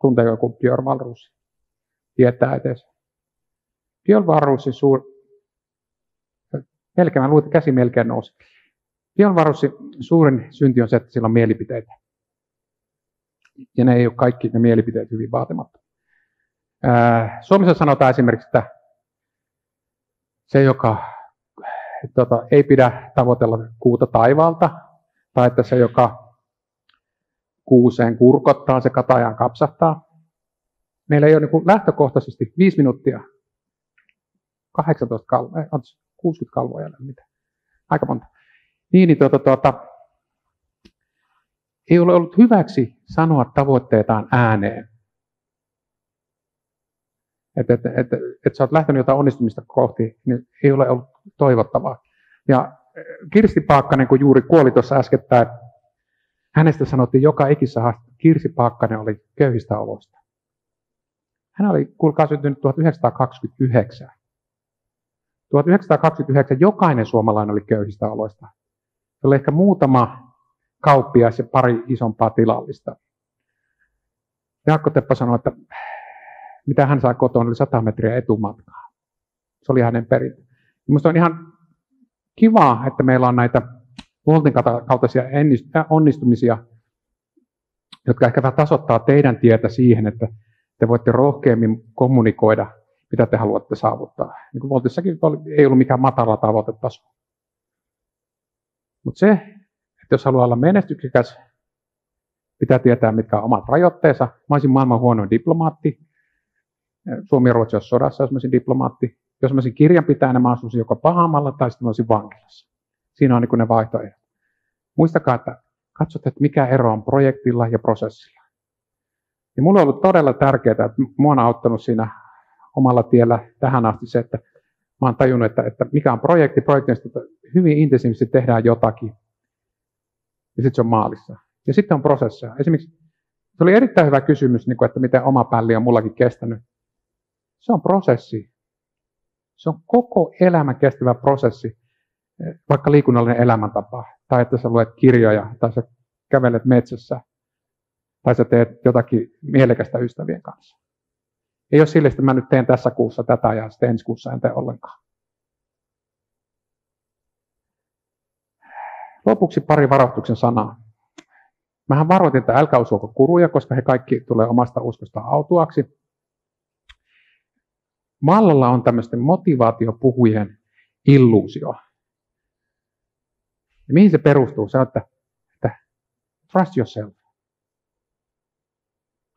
Tunteeko joku Björn Varruusin? Tietää edes. Björn Varruusin suur... Melkein, mä luulen, että käsi melkein nousi. Björn Varruusin suurin synti on se, että sillä on mielipiteitä. Ja ne ei ole kaikki ne mielipiteet hyvin vaatimatta. Suomessa sanotaan esimerkiksi, että se, joka tota, ei pidä tavoitella kuuta taivaalta, tai että se, joka kuuseen kurkottaa, se katajaan kapsahtaa. Meillä ei ole niin lähtökohtaisesti 5 minuuttia, 18 kalvoa, 60 kalvoa jälleen, mitä? Aika monta. Niin, niin tuota, tuota, ei ole ollut hyväksi sanoa tavoitteitaan ääneen. Että et, et, et, sä oot lähtenyt jotain onnistumista kohti, niin ei ole ollut toivottavaa. Ja eh, Kirsti Paakkanen, kun juuri kuoli tuossa äskettäin, hänestä sanottiin joka ikissä Kirsi Paakkanen oli köyhistä oloista. Hän oli, kuulkaa, syntynyt 1929. 1929 jokainen suomalainen oli köyhistä oloista. Se oli ehkä muutama kauppias ja pari isompaa tilallista. Jaakko Teppa sanoi, että mitä hän sai kotoon, oli 100 metriä etumatkaa. Se oli hänen perintö. Minusta on ihan kiva, että meillä on näitä Voltin kaltaisia onnistumisia jotka ehkä vähän tasoittaa teidän tietä siihen, että te voitte rohkeammin kommunikoida, mitä te haluatte saavuttaa. Niin kuin Voltissakin ei ollut mikään matala tavoitetaso. Mutta se, että jos haluaa olla menestyksekäs, pitää tietää, mitkä on omat rajoitteensa. Mä olisin maailman huonoin diplomaatti. Suomi ja Ruotsi olisi sodassa, jos mä olisin diplomaatti. Jos mä olisin kirjanpitäjänä, mä asuisin joko pahamalla tai sitten mä olisin vankilassa. Siinä on niin ne vaihtoehdot. Muistakaa, että katsot, että mikä ero on projektilla ja prosessilla. Ja mulle on ollut todella tärkeää, että mua on auttanut siinä omalla tiellä tähän asti se, että mä oon tajunnut, että, että mikä on projekti, projektista hyvin intensiivisesti tehdään jotakin, ja sitten se on maalissa. Ja sitten on prosesseja. Esimerkiksi se oli erittäin hyvä kysymys, niin että miten oma pälli on mullakin kestänyt. Se on prosessi. Se on koko elämän kestävä prosessi, vaikka liikunnallinen elämäntapa, tai että sä luet kirjoja, tai sä kävelet metsässä, tai sä teet jotakin mielekästä ystävien kanssa. Ei ole sille, että mä nyt teen tässä kuussa tätä ja sitten ensi kuussa en tee ollenkaan. Lopuksi pari varoituksen sanaa. Mähän varoitin, että älkää uskoko kuruja, koska he kaikki tulee omasta uskosta autuaksi. Mallalla on tämmöisten motivaatiopuhujen illuusio. Ja mihin se perustuu? Se on, että, että trust yourself.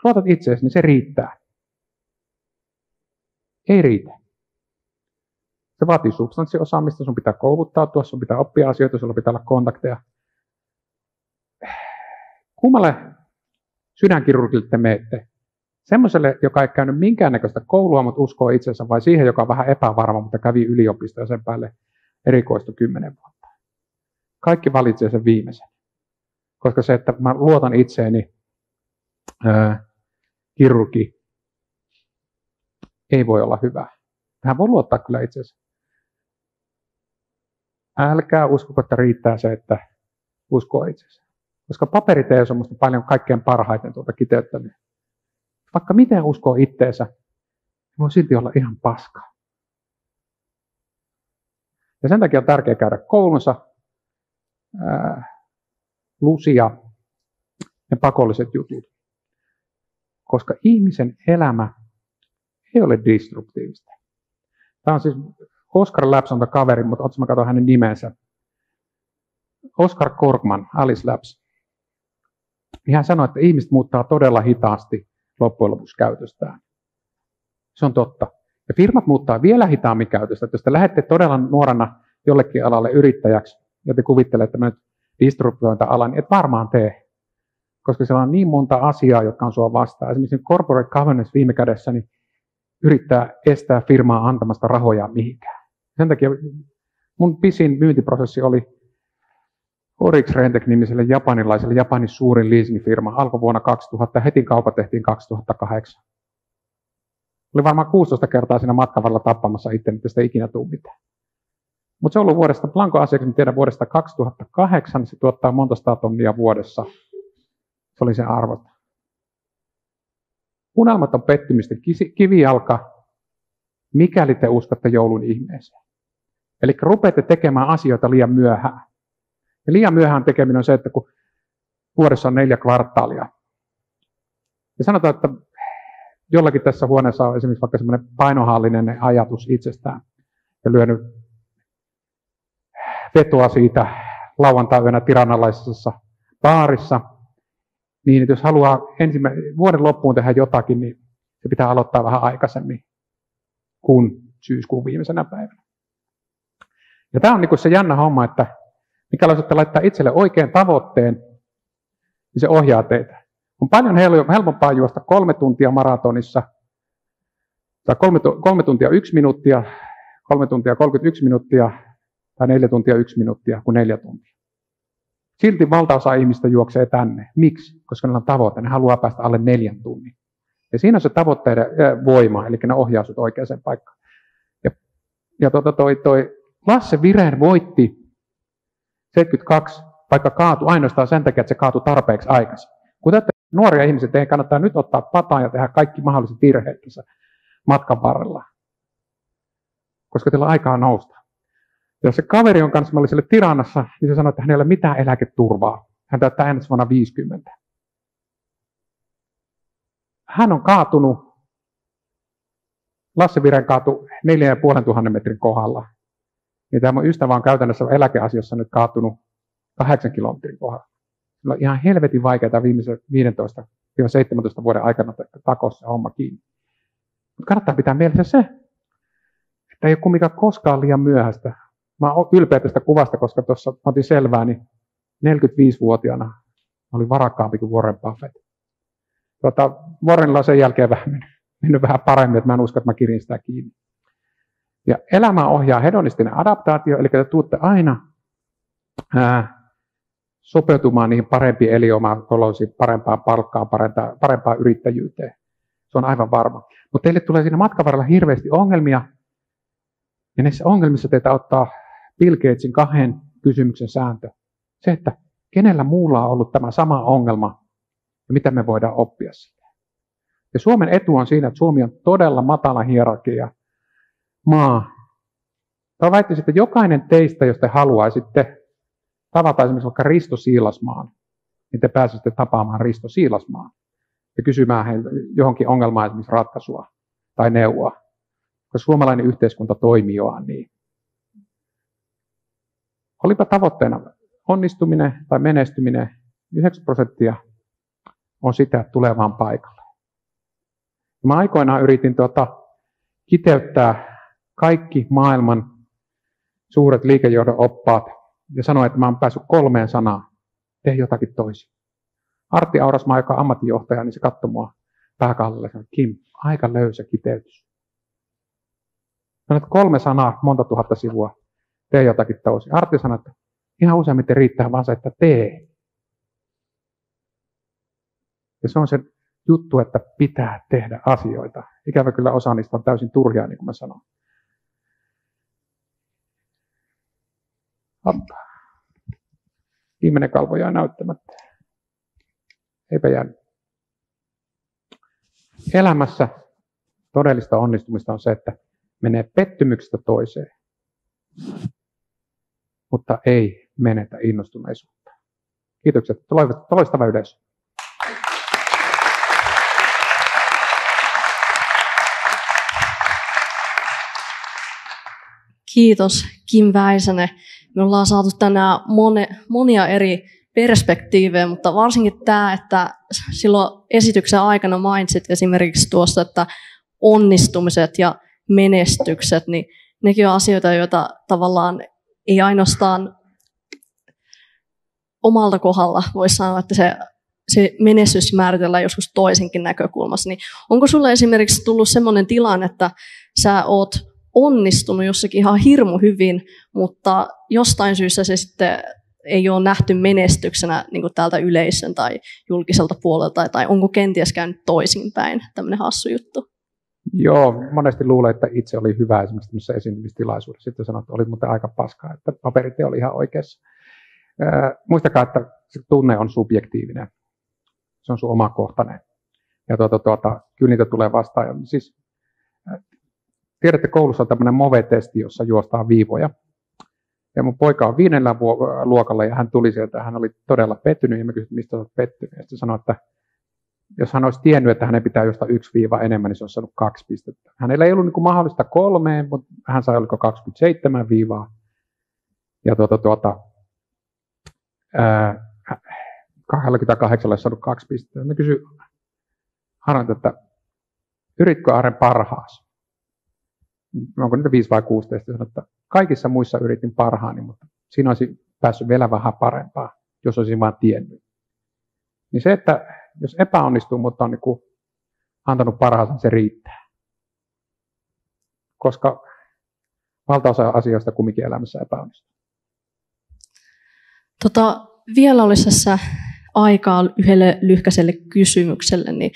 Luotat itseesi, niin se riittää. Ei riitä. Se vaatii substanssiosaamista, sun pitää kouluttautua, sun pitää oppia asioita, sulla pitää olla kontakteja. Kummalle sydänkirurgille te menette? Semmoiselle, joka ei käynyt minkäännäköistä koulua, mutta uskoo itsensä, vai siihen, joka on vähän epävarma, mutta kävi yliopisto ja sen päälle erikoistu kymmenen vuotta. Kaikki valitsee sen viimeisen. Koska se, että mä luotan itseeni, ää, kirurgi, ei voi olla hyvä. Tähän voi luottaa kyllä itsensä. Älkää uskoko, että riittää se, että uskoo itsensä. Koska paperiteos on minusta paljon kaikkein parhaiten tuota kiteyttänyt. Vaikka miten uskoo itteensä, niin voi silti olla ihan paska. Ja sen takia on tärkeää käydä koulunsa, ää, lusia ja pakolliset jutut. Koska ihmisen elämä ei ole disruptiivista. Tämä on siis Oscar Labs on kaveri, mutta oletko mä katson hänen nimensä. Oscar Korkman, Alice Labs. Niin hän sanoi, että ihmiset muuttaa todella hitaasti loppujen lopuksi käytöstään. Se on totta. Ja firmat muuttaa vielä hitaammin käytöstä. Että jos te lähdette todella nuorena jollekin alalle yrittäjäksi, ja te kuvittelette, että nyt disruptointa ala, niin et varmaan tee. Koska siellä on niin monta asiaa, jotka on sua vastaan. Esimerkiksi corporate governance viime kädessä, niin yrittää estää firmaa antamasta rahoja mihinkään. Sen takia mun pisin myyntiprosessi oli Orix Rentec-nimiselle japanilaiselle Japanin suurin leasingfirma alkoi vuonna 2000 heti kaupa tehtiin 2008. Oli varmaan 16 kertaa siinä matkan varrella tappamassa itse, että sitä ikinä tuu mitään. Mutta se on ollut vuodesta, Blanco asiakas, tiedän vuodesta 2008, se tuottaa monta tonnia vuodessa. Se oli sen arvot. Unelmat on pettymistä kivijalka, mikäli te uskotte joulun ihmeeseen. Eli rupeatte tekemään asioita liian myöhään. Ja liian myöhään tekeminen on se, että kun vuodessa on neljä kvartaalia. Ja sanotaan, että jollakin tässä huoneessa on esimerkiksi vaikka semmoinen painohallinen ajatus itsestään ja lyönyt vetoa siitä lauantai-yönä tiranalaisessa baarissa, niin että jos haluaa ensimmäisen vuoden loppuun tehdä jotakin, niin se pitää aloittaa vähän aikaisemmin kuin syyskuun viimeisenä päivänä. Ja tämä on niin se jännä homma, että mikä osaatte laittaa itselle oikean tavoitteen, niin se ohjaa teitä. On paljon helpompaa juosta kolme tuntia maratonissa, tai kolme, kolme tuntia yksi minuuttia, kolme tuntia 31 minuuttia, tai neljä tuntia yksi minuuttia kuin neljä tuntia. Silti valtaosa ihmistä juoksee tänne. Miksi? Koska ne on tavoite. Ne haluaa päästä alle neljän tunnin. Ja siinä on se tavoitteiden voima, eli ne ohjaa sut oikeaan paikkaan. Ja, ja tuota, toi, toi Lasse Viren voitti 72, vaikka kaatu ainoastaan sen takia, että se kaatui tarpeeksi aikaisin. Kun te nuoria ihmisiä, teidän kannattaa nyt ottaa pataan ja tehdä kaikki mahdolliset virheet tässä matkan varrella. Koska teillä on aikaa nousta. Ja se kaveri on kanssa, mä olin siellä Tiranassa, niin se sanoi, että hänellä ei ole mitään eläketurvaa. Hän täyttää ensi vuonna 50. hän on kaatunut, Lasse Viren kaatu 4500 metrin kohdalla. Niin tämä mun ystävä on käytännössä eläkeasiassa nyt kaatunut 8 kilometrin kohdalla. Sillä on ihan helvetin vaikeaa viimeisen 15-17 vuoden aikana takossa homma kiinni. Mutta kannattaa pitää mielessä se, että ei ole kumminkaan koskaan liian myöhäistä. Mä oon ylpeä tästä kuvasta, koska tuossa otin selvää, niin 45-vuotiaana oli varakkaampi kuin Warren Buffett. Tuota, Warrenilla on sen jälkeen vähän mennyt, mennyt vähän paremmin, että mä en usko, että mä kirin sitä kiinni. Ja elämä ohjaa hedonistinen adaptaatio, eli te tuutte aina ää, sopeutumaan niihin parempiin eliomaloisiin, parempaan palkkaan, parempaan, parempaan yrittäjyyteen. Se on aivan varma. Mutta teille tulee siinä matkan varrella hirveästi ongelmia, ja näissä ongelmissa teitä ottaa Bill Gatesin kahden kysymyksen sääntö. Se, että kenellä muulla on ollut tämä sama ongelma ja mitä me voidaan oppia siitä. Ja Suomen etu on siinä, että Suomi on todella matala hierarkia maa. Tämä väittäisin, että jokainen teistä, jos te haluaisitte tavata esimerkiksi vaikka Risto Siilasmaan, niin te pääsisitte tapaamaan Risto Siilasmaan ja kysymään heiltä johonkin ongelmaan esimerkiksi ratkaisua tai neuvoa. Koska suomalainen yhteiskunta toimii jo niin. Olipa tavoitteena onnistuminen tai menestyminen, 9 prosenttia on sitä, että tulee vaan paikalle. Mä aikoinaan yritin tuota, kiteyttää kaikki maailman suuret liikejohdon oppaat ja sanoin, että mä oon päässyt kolmeen sanaan. Tee jotakin toisin. Artti Aurasmaa, joka on ammattijohtaja, niin se katsoi mua pääkallelle ja sanoi, Kim, aika löysä kiteytys. Sanoit kolme sanaa, monta tuhatta sivua. Tee jotakin toisin. Artti sanoi, että ihan useimmiten riittää vaan se, että tee. Ja se on se juttu, että pitää tehdä asioita. Ikävä kyllä osa niistä on täysin turhia, niin kuin mä sanoin. Viimeinen kalvo jää näyttämättä. Eipä jäänyt. Elämässä todellista onnistumista on se, että menee pettymyksestä toiseen, mutta ei menetä innostuneisuutta. Kiitokset. Loistava yleisö. Kiitos Kim Väisänen. Me ollaan saatu tänään monia eri perspektiivejä, mutta varsinkin tämä, että silloin esityksen aikana mainitsit esimerkiksi tuosta, että onnistumiset ja menestykset, niin nekin on asioita, joita tavallaan ei ainoastaan omalta kohdalla voisi sanoa, että se, se menestys määritellään joskus toisenkin näkökulmassa. Niin onko sulle esimerkiksi tullut sellainen tilanne, että sä oot onnistunut jossakin ihan hirmu hyvin, mutta jostain syystä se sitten ei ole nähty menestyksenä niin täältä yleisön tai julkiselta puolelta, tai onko kenties käynyt toisinpäin tämmöinen hassu juttu? Joo, monesti luulee, että itse oli hyvä esimerkiksi esiintymistilaisuudessa. Sitten sanoin, että oli muuten aika paskaa, että paperit oli ihan oikeassa. Äh, muistakaa, että se tunne on subjektiivinen. Se on sun omakohtainen. Ja tuota, tuota, kyllä niitä tulee vastaan. Ja siis, tiedätte, koulussa on tämmöinen MOVE-testi, jossa juostaan viivoja. Ja mun poika on viidennellä luokalla ja hän tuli sieltä, hän oli todella pettynyt ja mä kysyin, mistä olet pettynyt. Ja sitten sanoi, että jos hän olisi tiennyt, että hänen pitää jostain yksi viiva enemmän, niin se olisi saanut kaksi pistettä. Hänellä ei ollut niin kuin mahdollista kolmeen, mutta hän sai oliko 27 viivaa. Ja tuota, tuota, ää, 28 olisi saanut kaksi pistettä. Mä kysyin Harant, että yritkö Aaren parhaas? Onko niitä 5 vai 6 testiä? Sanoin, että kaikissa muissa yritin parhaani, mutta siinä olisi päässyt vielä vähän parempaa, jos olisin vain tiennyt. Niin se, että jos epäonnistuu, mutta on niin kuin antanut parhaansa, se riittää. Koska valtaosa asioista kumminkin elämässä epäonnistuu. Tota, vielä olisi tässä aikaa yhdelle lyhkäiselle kysymykselle, niin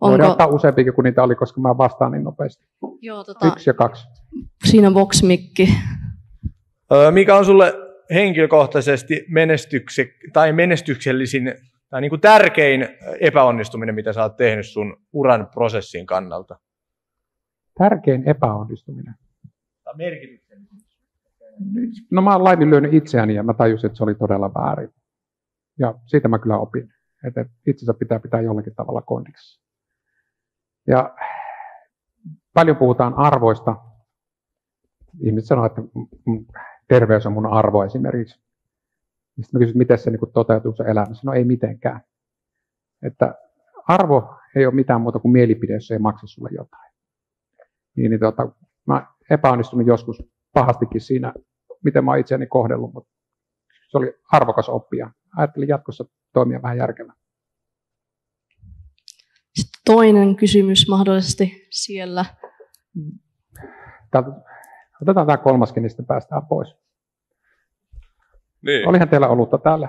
onko... Voidaan ottaa useampikin kuin niitä oli, koska mä vastaan niin nopeasti. Joo, tota... Yksi ja kaksi. Siinä voxmikki. Öö, mikä on sulle henkilökohtaisesti menestyksi, tai menestyksellisin tai niin kuin tärkein epäonnistuminen, mitä sä oot tehnyt sun uran prosessin kannalta? Tärkein epäonnistuminen? Merkityksellinen. No mä oon laiminlyönyt itseäni ja mä tajusin, että se oli todella väärin. Ja siitä mä kyllä opin, että itsensä pitää pitää jollakin tavalla kondiksessa. Ja paljon puhutaan arvoista. Ihmiset sanoo, että terveys on mun arvo esimerkiksi. Sitten mä kysyn, miten se niin toteutuu se elämässä. No ei mitenkään. Että arvo ei ole mitään muuta kuin mielipide, jos ei maksa sulle jotain. Niin, niin tota, mä epäonnistunut joskus pahastikin siinä, miten mä oon itseäni kohdellut, mutta se oli arvokas oppia. Ajattelin jatkossa toimia vähän järkevää. Sitten toinen kysymys mahdollisesti siellä. otetaan tämä kolmaskin, niin sitten päästään pois. Niin. Olihan teillä olutta täällä.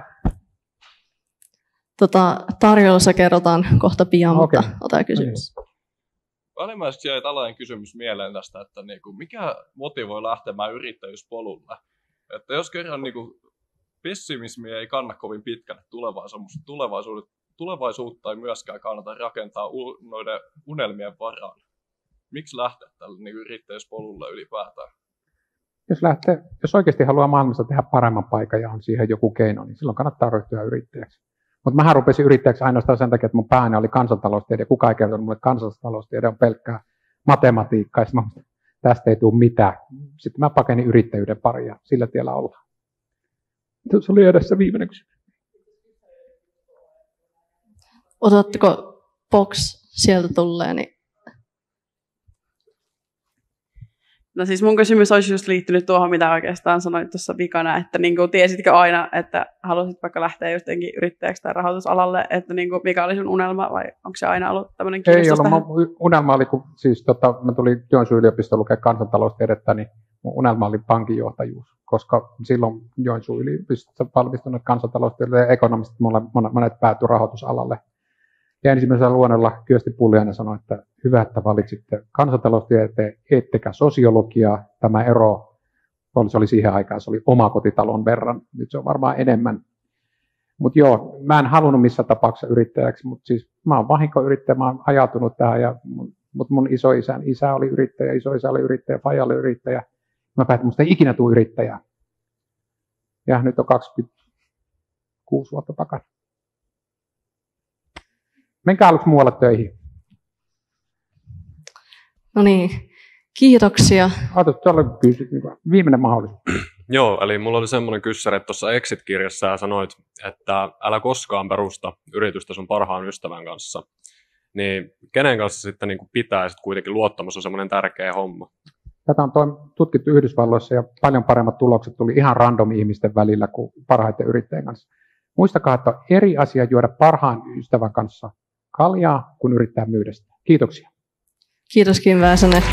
Tota, tarjoussa kerrotaan kohta pian, Okei. mutta ota kysymys. Välimmäisesti jäi tällainen kysymys mieleen tästä, että niinku, mikä motivoi lähtemään yrittäjyyspolulle? Että jos kerran niinku, pessimismi ei kanna kovin pitkälle tulevaisuutta, tulevaisuutta, ei myöskään kannata rakentaa noiden unelmien varaan. Miksi lähteä tälle niinku, yrittäjyyspolulle ylipäätään? Jos, lähtee, jos oikeasti haluaa maailmassa tehdä paremman paikan ja on siihen joku keino, niin silloin kannattaa ryhtyä yrittäjäksi. Mutta mähän rupesin yrittäjäksi ainoastaan sen takia, että mun pääni oli kansantaloustiede. Kukaan ei kertonut mulle, että kansantaloustiede on pelkkää matematiikkaa. Mä, tästä ei tule mitään. Sitten mä pakenin yrittäjyyden pari ja sillä tiellä ollaan. Se oli edessä viimeinen kysymys. Otatteko box sieltä tulee, niin No siis mun kysymys olisi just liittynyt tuohon, mitä oikeastaan sanoit tuossa vikana, että niin kuin, tiesitkö aina, että halusit vaikka lähteä jotenkin yrittäjäksi tai rahoitusalalle, että niin kuin, mikä oli sun unelma vai onko se aina ollut tämmöinen Ei kiinnostus ollut. tähän? Mun unelma oli, kun siis, tota, mä tulin Joensuun yliopistoon lukea kansantaloustiedettä, niin mun unelma oli pankinjohtajuus, koska silloin Joensuun yliopistossa valmistuneet kansantaloustiedot ja ekonomistit monet, monet päätyi rahoitusalalle. Ja ensimmäisellä luonnolla Kyösti Pulliainen sanoi, että hyvä, että valitsitte kansantaloustieteen, ettekä sosiologiaa. Tämä ero se oli siihen aikaan, se oli omakotitalon verran. Nyt se on varmaan enemmän. Mutta joo, mä en halunnut missään tapauksessa yrittäjäksi, mutta siis mä oon vahinkoyrittäjä, mä oon ajatunut tähän, ja, mutta mun isoisän isä oli yrittäjä, isoisä oli yrittäjä, faija oli yrittäjä. Mä päätin, musta ei ikinä tule yrittäjää. Ja nyt on 26 vuotta takana. Menkää aluksi muualle töihin. no niin, kiitoksia. Oota, tuolla on kysy- viimeinen mahdollisuus. Joo, eli mulla oli semmoinen kyssäri, että tuossa Exit-kirjassa sä sanoit, että älä koskaan perusta yritystä sun parhaan ystävän kanssa. Niin kenen kanssa sitten niin pitää sit kuitenkin luottamus on semmoinen tärkeä homma? Tätä on tutkittu Yhdysvalloissa ja paljon paremmat tulokset tuli ihan random ihmisten välillä kuin parhaiten yrittäjien kanssa. Muistakaa, että on eri asia juoda parhaan ystävän kanssa kaljaa, kun yrittää myydä sitä. Kiitoksia. Kiitos Kim Väisänen.